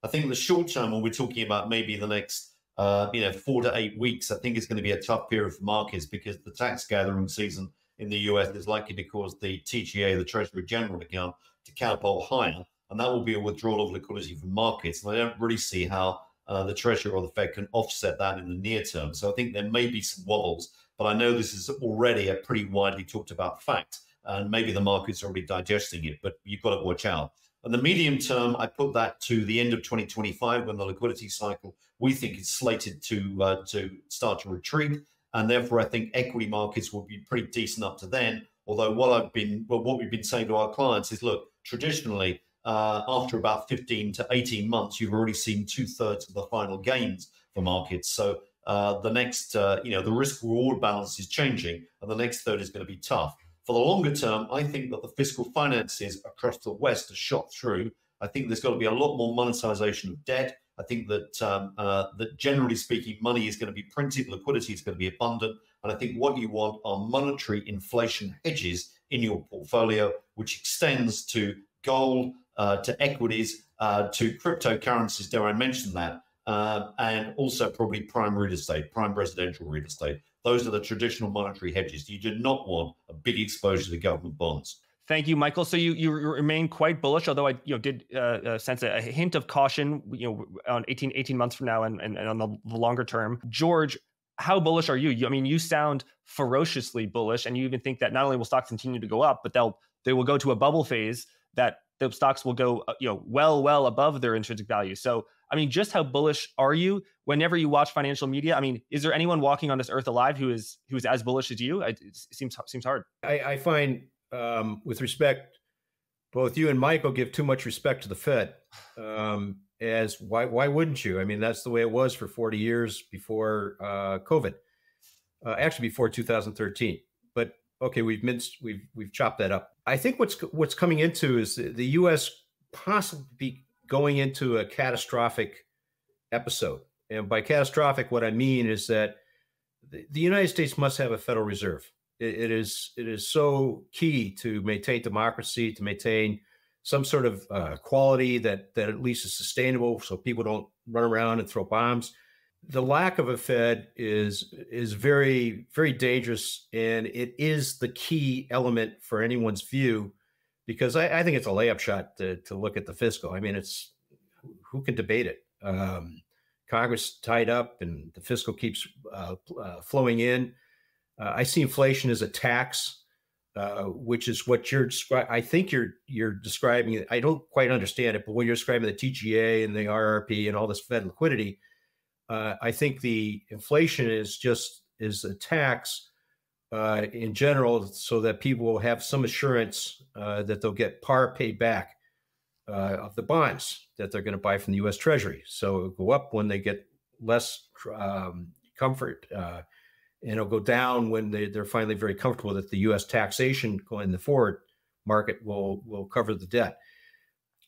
I think the short term, when we're talking about maybe the next uh, you know, four to eight weeks, I think it's going to be a tough period for markets because the tax gathering season in the US is likely to cause the TGA, the Treasury General account, to catapult higher. And that will be a withdrawal of liquidity from markets. And I don't really see how uh, the Treasury or the Fed can offset that in the near term. So I think there may be some wobbles but I know this is already a pretty widely talked about fact, and maybe the market's already digesting it, but you've got to watch out. And the medium term, I put that to the end of 2025 when the liquidity cycle we think is slated to uh, to start to retreat, and therefore I think equity markets will be pretty decent up to then. Although what I've been, well, what we've been saying to our clients is, look, traditionally uh, after about 15 to 18 months, you've already seen two thirds of the final gains for markets. So uh, the next, uh, you know, the risk reward balance is changing, and the next third is going to be tough. For the longer term, I think that the fiscal finances across the West are shot through. I think there's got to be a lot more monetization of debt. I think that um, uh, that generally speaking, money is going to be printed, liquidity is going to be abundant, and I think what you want are monetary inflation hedges in your portfolio, which extends to gold, uh, to equities, uh, to cryptocurrencies. Dare I mention that? Uh, and also probably prime real estate, prime residential real estate. Those are the traditional monetary hedges. You do not want a big exposure to government bonds. Thank you, Michael. So you you remain quite bullish, although I you know did uh, uh, sense a, a, hint of caution, you know, on 18, 18 months from now and, and, and on the, the longer term. George, how bullish are you? you? I mean, you sound ferociously bullish, and you even think that not only will stocks continue to go up, but they'll they will go to a bubble phase that the stocks will go uh, you know well well above their intrinsic value. So I mean, just how bullish are you whenever you watch financial media? I mean, is there anyone walking on this earth alive who is who is as bullish as you? It, seems seems hard. I, I find, um, with respect, both you and Michael give too much respect to the Fed. Um, as why why wouldn't you? I mean, that's the way it was for 40 years before uh, COVID, uh, actually before 2013. But okay, we've minced, we've we've chopped that up. I think what's what's coming into is the, U.S. possibly going into a catastrophic episode. And by catastrophic, what I mean is that the, United States must have a Federal Reserve. It, it is it is so key to maintain democracy, to maintain some sort of uh, quality that that at least is sustainable, so people don't run around and throw bombs. The lack of a Fed is is very very dangerous, and it is the key element for anyone's view because I, I, think it's a layup shot to, to look at the fiscal. I mean, it's who can debate it? Um, Congress tied up, and the fiscal keeps uh, uh, flowing in. Uh, I see inflation as a tax, uh, which is what you're describing. I think you're you're describing. I don't quite understand it, but when you're describing the TGA and the RRP and all this Fed liquidity, uh, I think the inflation is just is a tax uh, in general, so that people will have some assurance uh, that they'll get par paid back uh, of the bonds that they're going to buy from the U.S. Treasury. So it'll go up when they get less um, comfort, uh, and it'll go down when they, they're finally very comfortable that the U.S. taxation in the forward market will will cover the debt.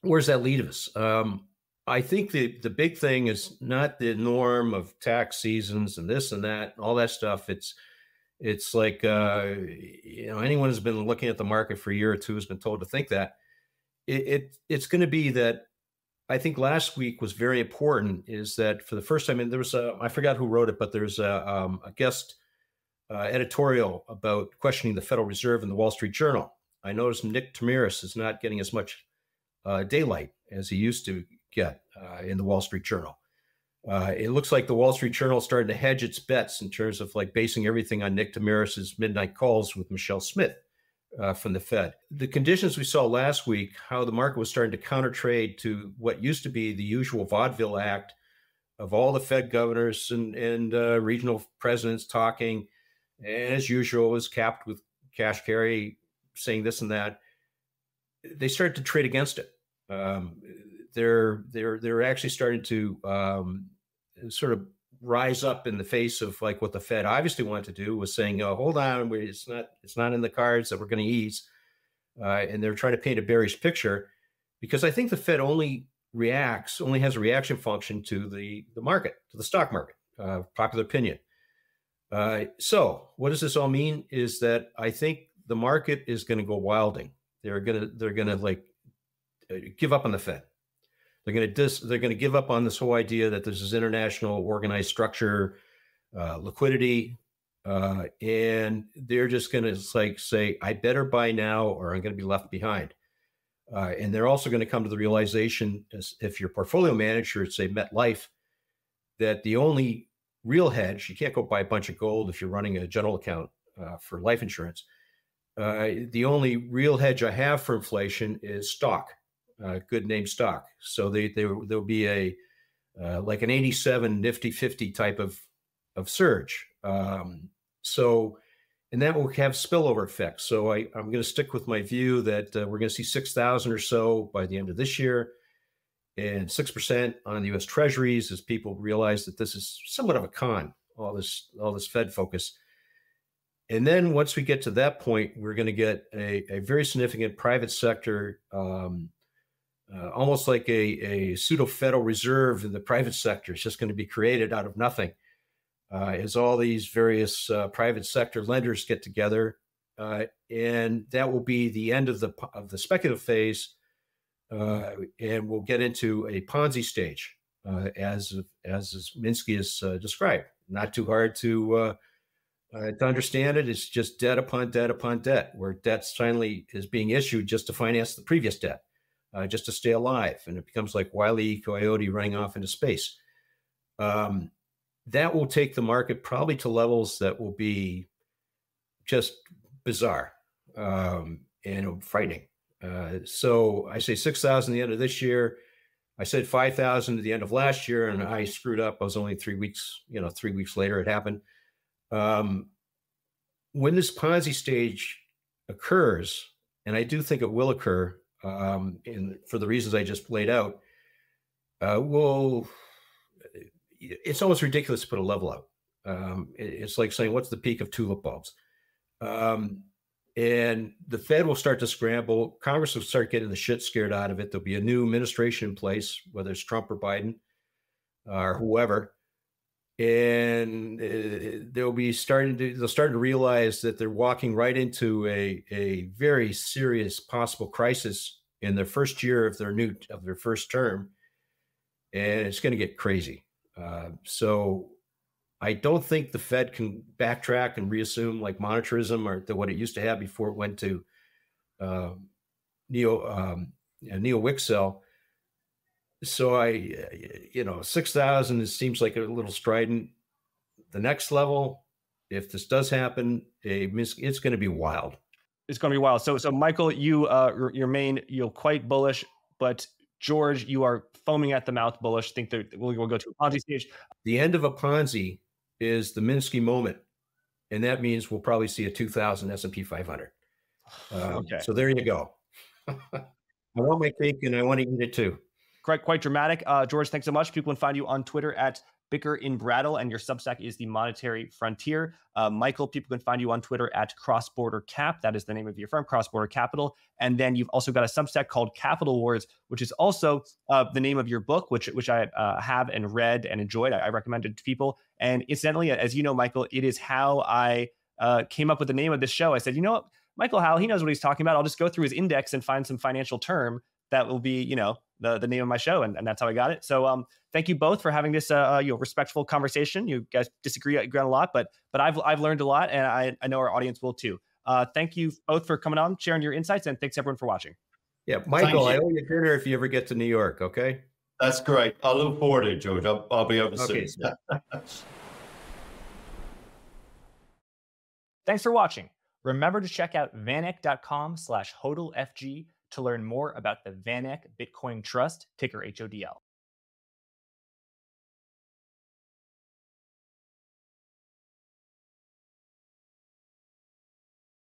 Where's that lead us? Um, I think the the big thing is not the norm of tax seasons and this and that, all that stuff. It's it's like uh, you know anyone who's been looking at the market for a year or two has been told to think that it, it it's going to be that I think last week was very important. Is that for the first time? And there was a I forgot who wrote it, but there's a, um, a guest uh, editorial about questioning the Federal Reserve in the Wall Street Journal. I noticed Nick Timiraos is not getting as much uh, daylight as he used to get uh, in the Wall Street Journal. Uh, it looks like the Wall Street Journal started to hedge its bets in terms of like basing everything on Nick Timiraos's midnight calls with Michelle Smith uh, from the Fed. The conditions we saw last week, how the market was starting to counter trade to what used to be the usual vaudeville act of all the Fed governors and, and uh, regional presidents talking, and as usual, was capped with Kashkari saying this and that. They started to trade against it. Um, they're they're they're actually starting to um, sort of rise up in the face of like what the Fed obviously wanted to do was saying, oh, hold on, it's not it's not in the cards that we're going to ease, uh, and they're trying to paint a bearish picture because I think the Fed only reacts only has a reaction function to the the market to the stock market, uh, popular opinion. Uh, so what does this all mean? Is that I think the market is going to go wilding. They're gonna they're gonna like uh, give up on the Fed. They're going to dis, they're going to give up on this whole idea that there's this international organized structure, uh, liquidity, uh, and they're just going to like say, "I better buy now, or I'm going to be left behind." Uh, and they're also going to come to the realization, as if your portfolio manager at say MetLife, that the only real hedge you can't go buy a bunch of gold if you're running a general account uh, for life insurance. Uh, the only real hedge I have for inflation is stock uh, good name stock. So they, they there'll be a uh, like an 87 Nifty 50 type of of surge. Um, so and that will have spillover effects. So I, I'm going to stick with my view that uh, we're going to see 6,000 or so by the end of this year, and six percent on the U.S. Treasuries as people realize that this is somewhat of a con. All this all this Fed focus. And then once we get to that point, we're going to get a, a very significant private sector um, uh, almost like a, a pseudo Federal Reserve in the private sector. It's just going to be created out of nothing uh, as all these various uh, private sector lenders get together. Uh, and that will be the end of the of the speculative phase, uh, and we'll get into a Ponzi stage, uh, as as Minsky has described. Not too hard to to understand it. It's just debt upon debt upon debt, where debt finally is being issued just to finance the previous debt uh, just to stay alive. And it becomes like Wile E. Coyote running off into space. Um, that will take the market probably to levels that will be just bizarre um, and frightening. Uh, so I say 6,000 at the end of this year. I said 5,000 at the end of last year, and I screwed up. I was only three weeks, you know, three weeks later it happened. Um, when this Ponzi stage occurs, and I do think it will occur, um, and for the reasons I just laid out, uh, will it's almost ridiculous to put a level out. Um, it, it's like saying, what's the peak of tulip bulbs? Um, and the Fed will start to scramble. Congress will start getting the shit scared out of it. There'll be a new administration in place, whether it's Trump or Biden or whoever and uh, they'll be starting to they'll start to realize that they're walking right into a a very serious possible crisis in their first year of their new of their first term and it's going to get crazy. Uh, so i don't think the fed can backtrack and reassume like monetarism or the, what it used to have before it went to uh, neo um, neo Wicksell so I, you know, six thousand seems like a little strident. The next level, if this does happen, it's going to be wild. It's going to be wild. So, so Michael, you uh, your main, you're quite bullish, but George, you are foaming at the mouth bullish. Think that we'll, we'll go to a Ponzi stage. The end of a Ponzi is the Minsky moment, and that means we'll probably see a 2000 S&P 500. Um, okay. So there you go. I want my cake and I want to eat it too quite quite dramatic. Uh, George, thanks so much. People can find you on Twitter at Bicker in Brattle, and your Substack is the Monetary Frontier. Uh, Michael, people can find you on Twitter at Cross Border Cap. That is the name of your firm, Crossborder Capital. And then you've also got a Substack called Capital Wars, which is also uh, the name of your book, which which I uh, have and read and enjoyed. I, I recommend it to people. And incidentally, as you know, Michael, it is how I uh, came up with the name of this show. I said, you know what, Michael Howell, he knows what he's talking about. I'll just go through his index and find some financial term that will be, you know, the, the name of my show, and, and that's how I got it. So um, thank you both for having this uh, uh you know respectful conversation. You guys disagree, agree on a lot, but but I've I've learned a lot, and I, I know our audience will too. Uh, thank you both for coming on, sharing your insights, and thanks everyone for watching. Yeah, Michael, I owe you dinner if you ever get to New York. Okay. That's great. I look forward to it, George. I'll, I'll be over okay, soon. Thanks for watching. Remember to check out vaneck.com slash HODLFG to learn more about the VanEck Bitcoin Trust, ticker HODL.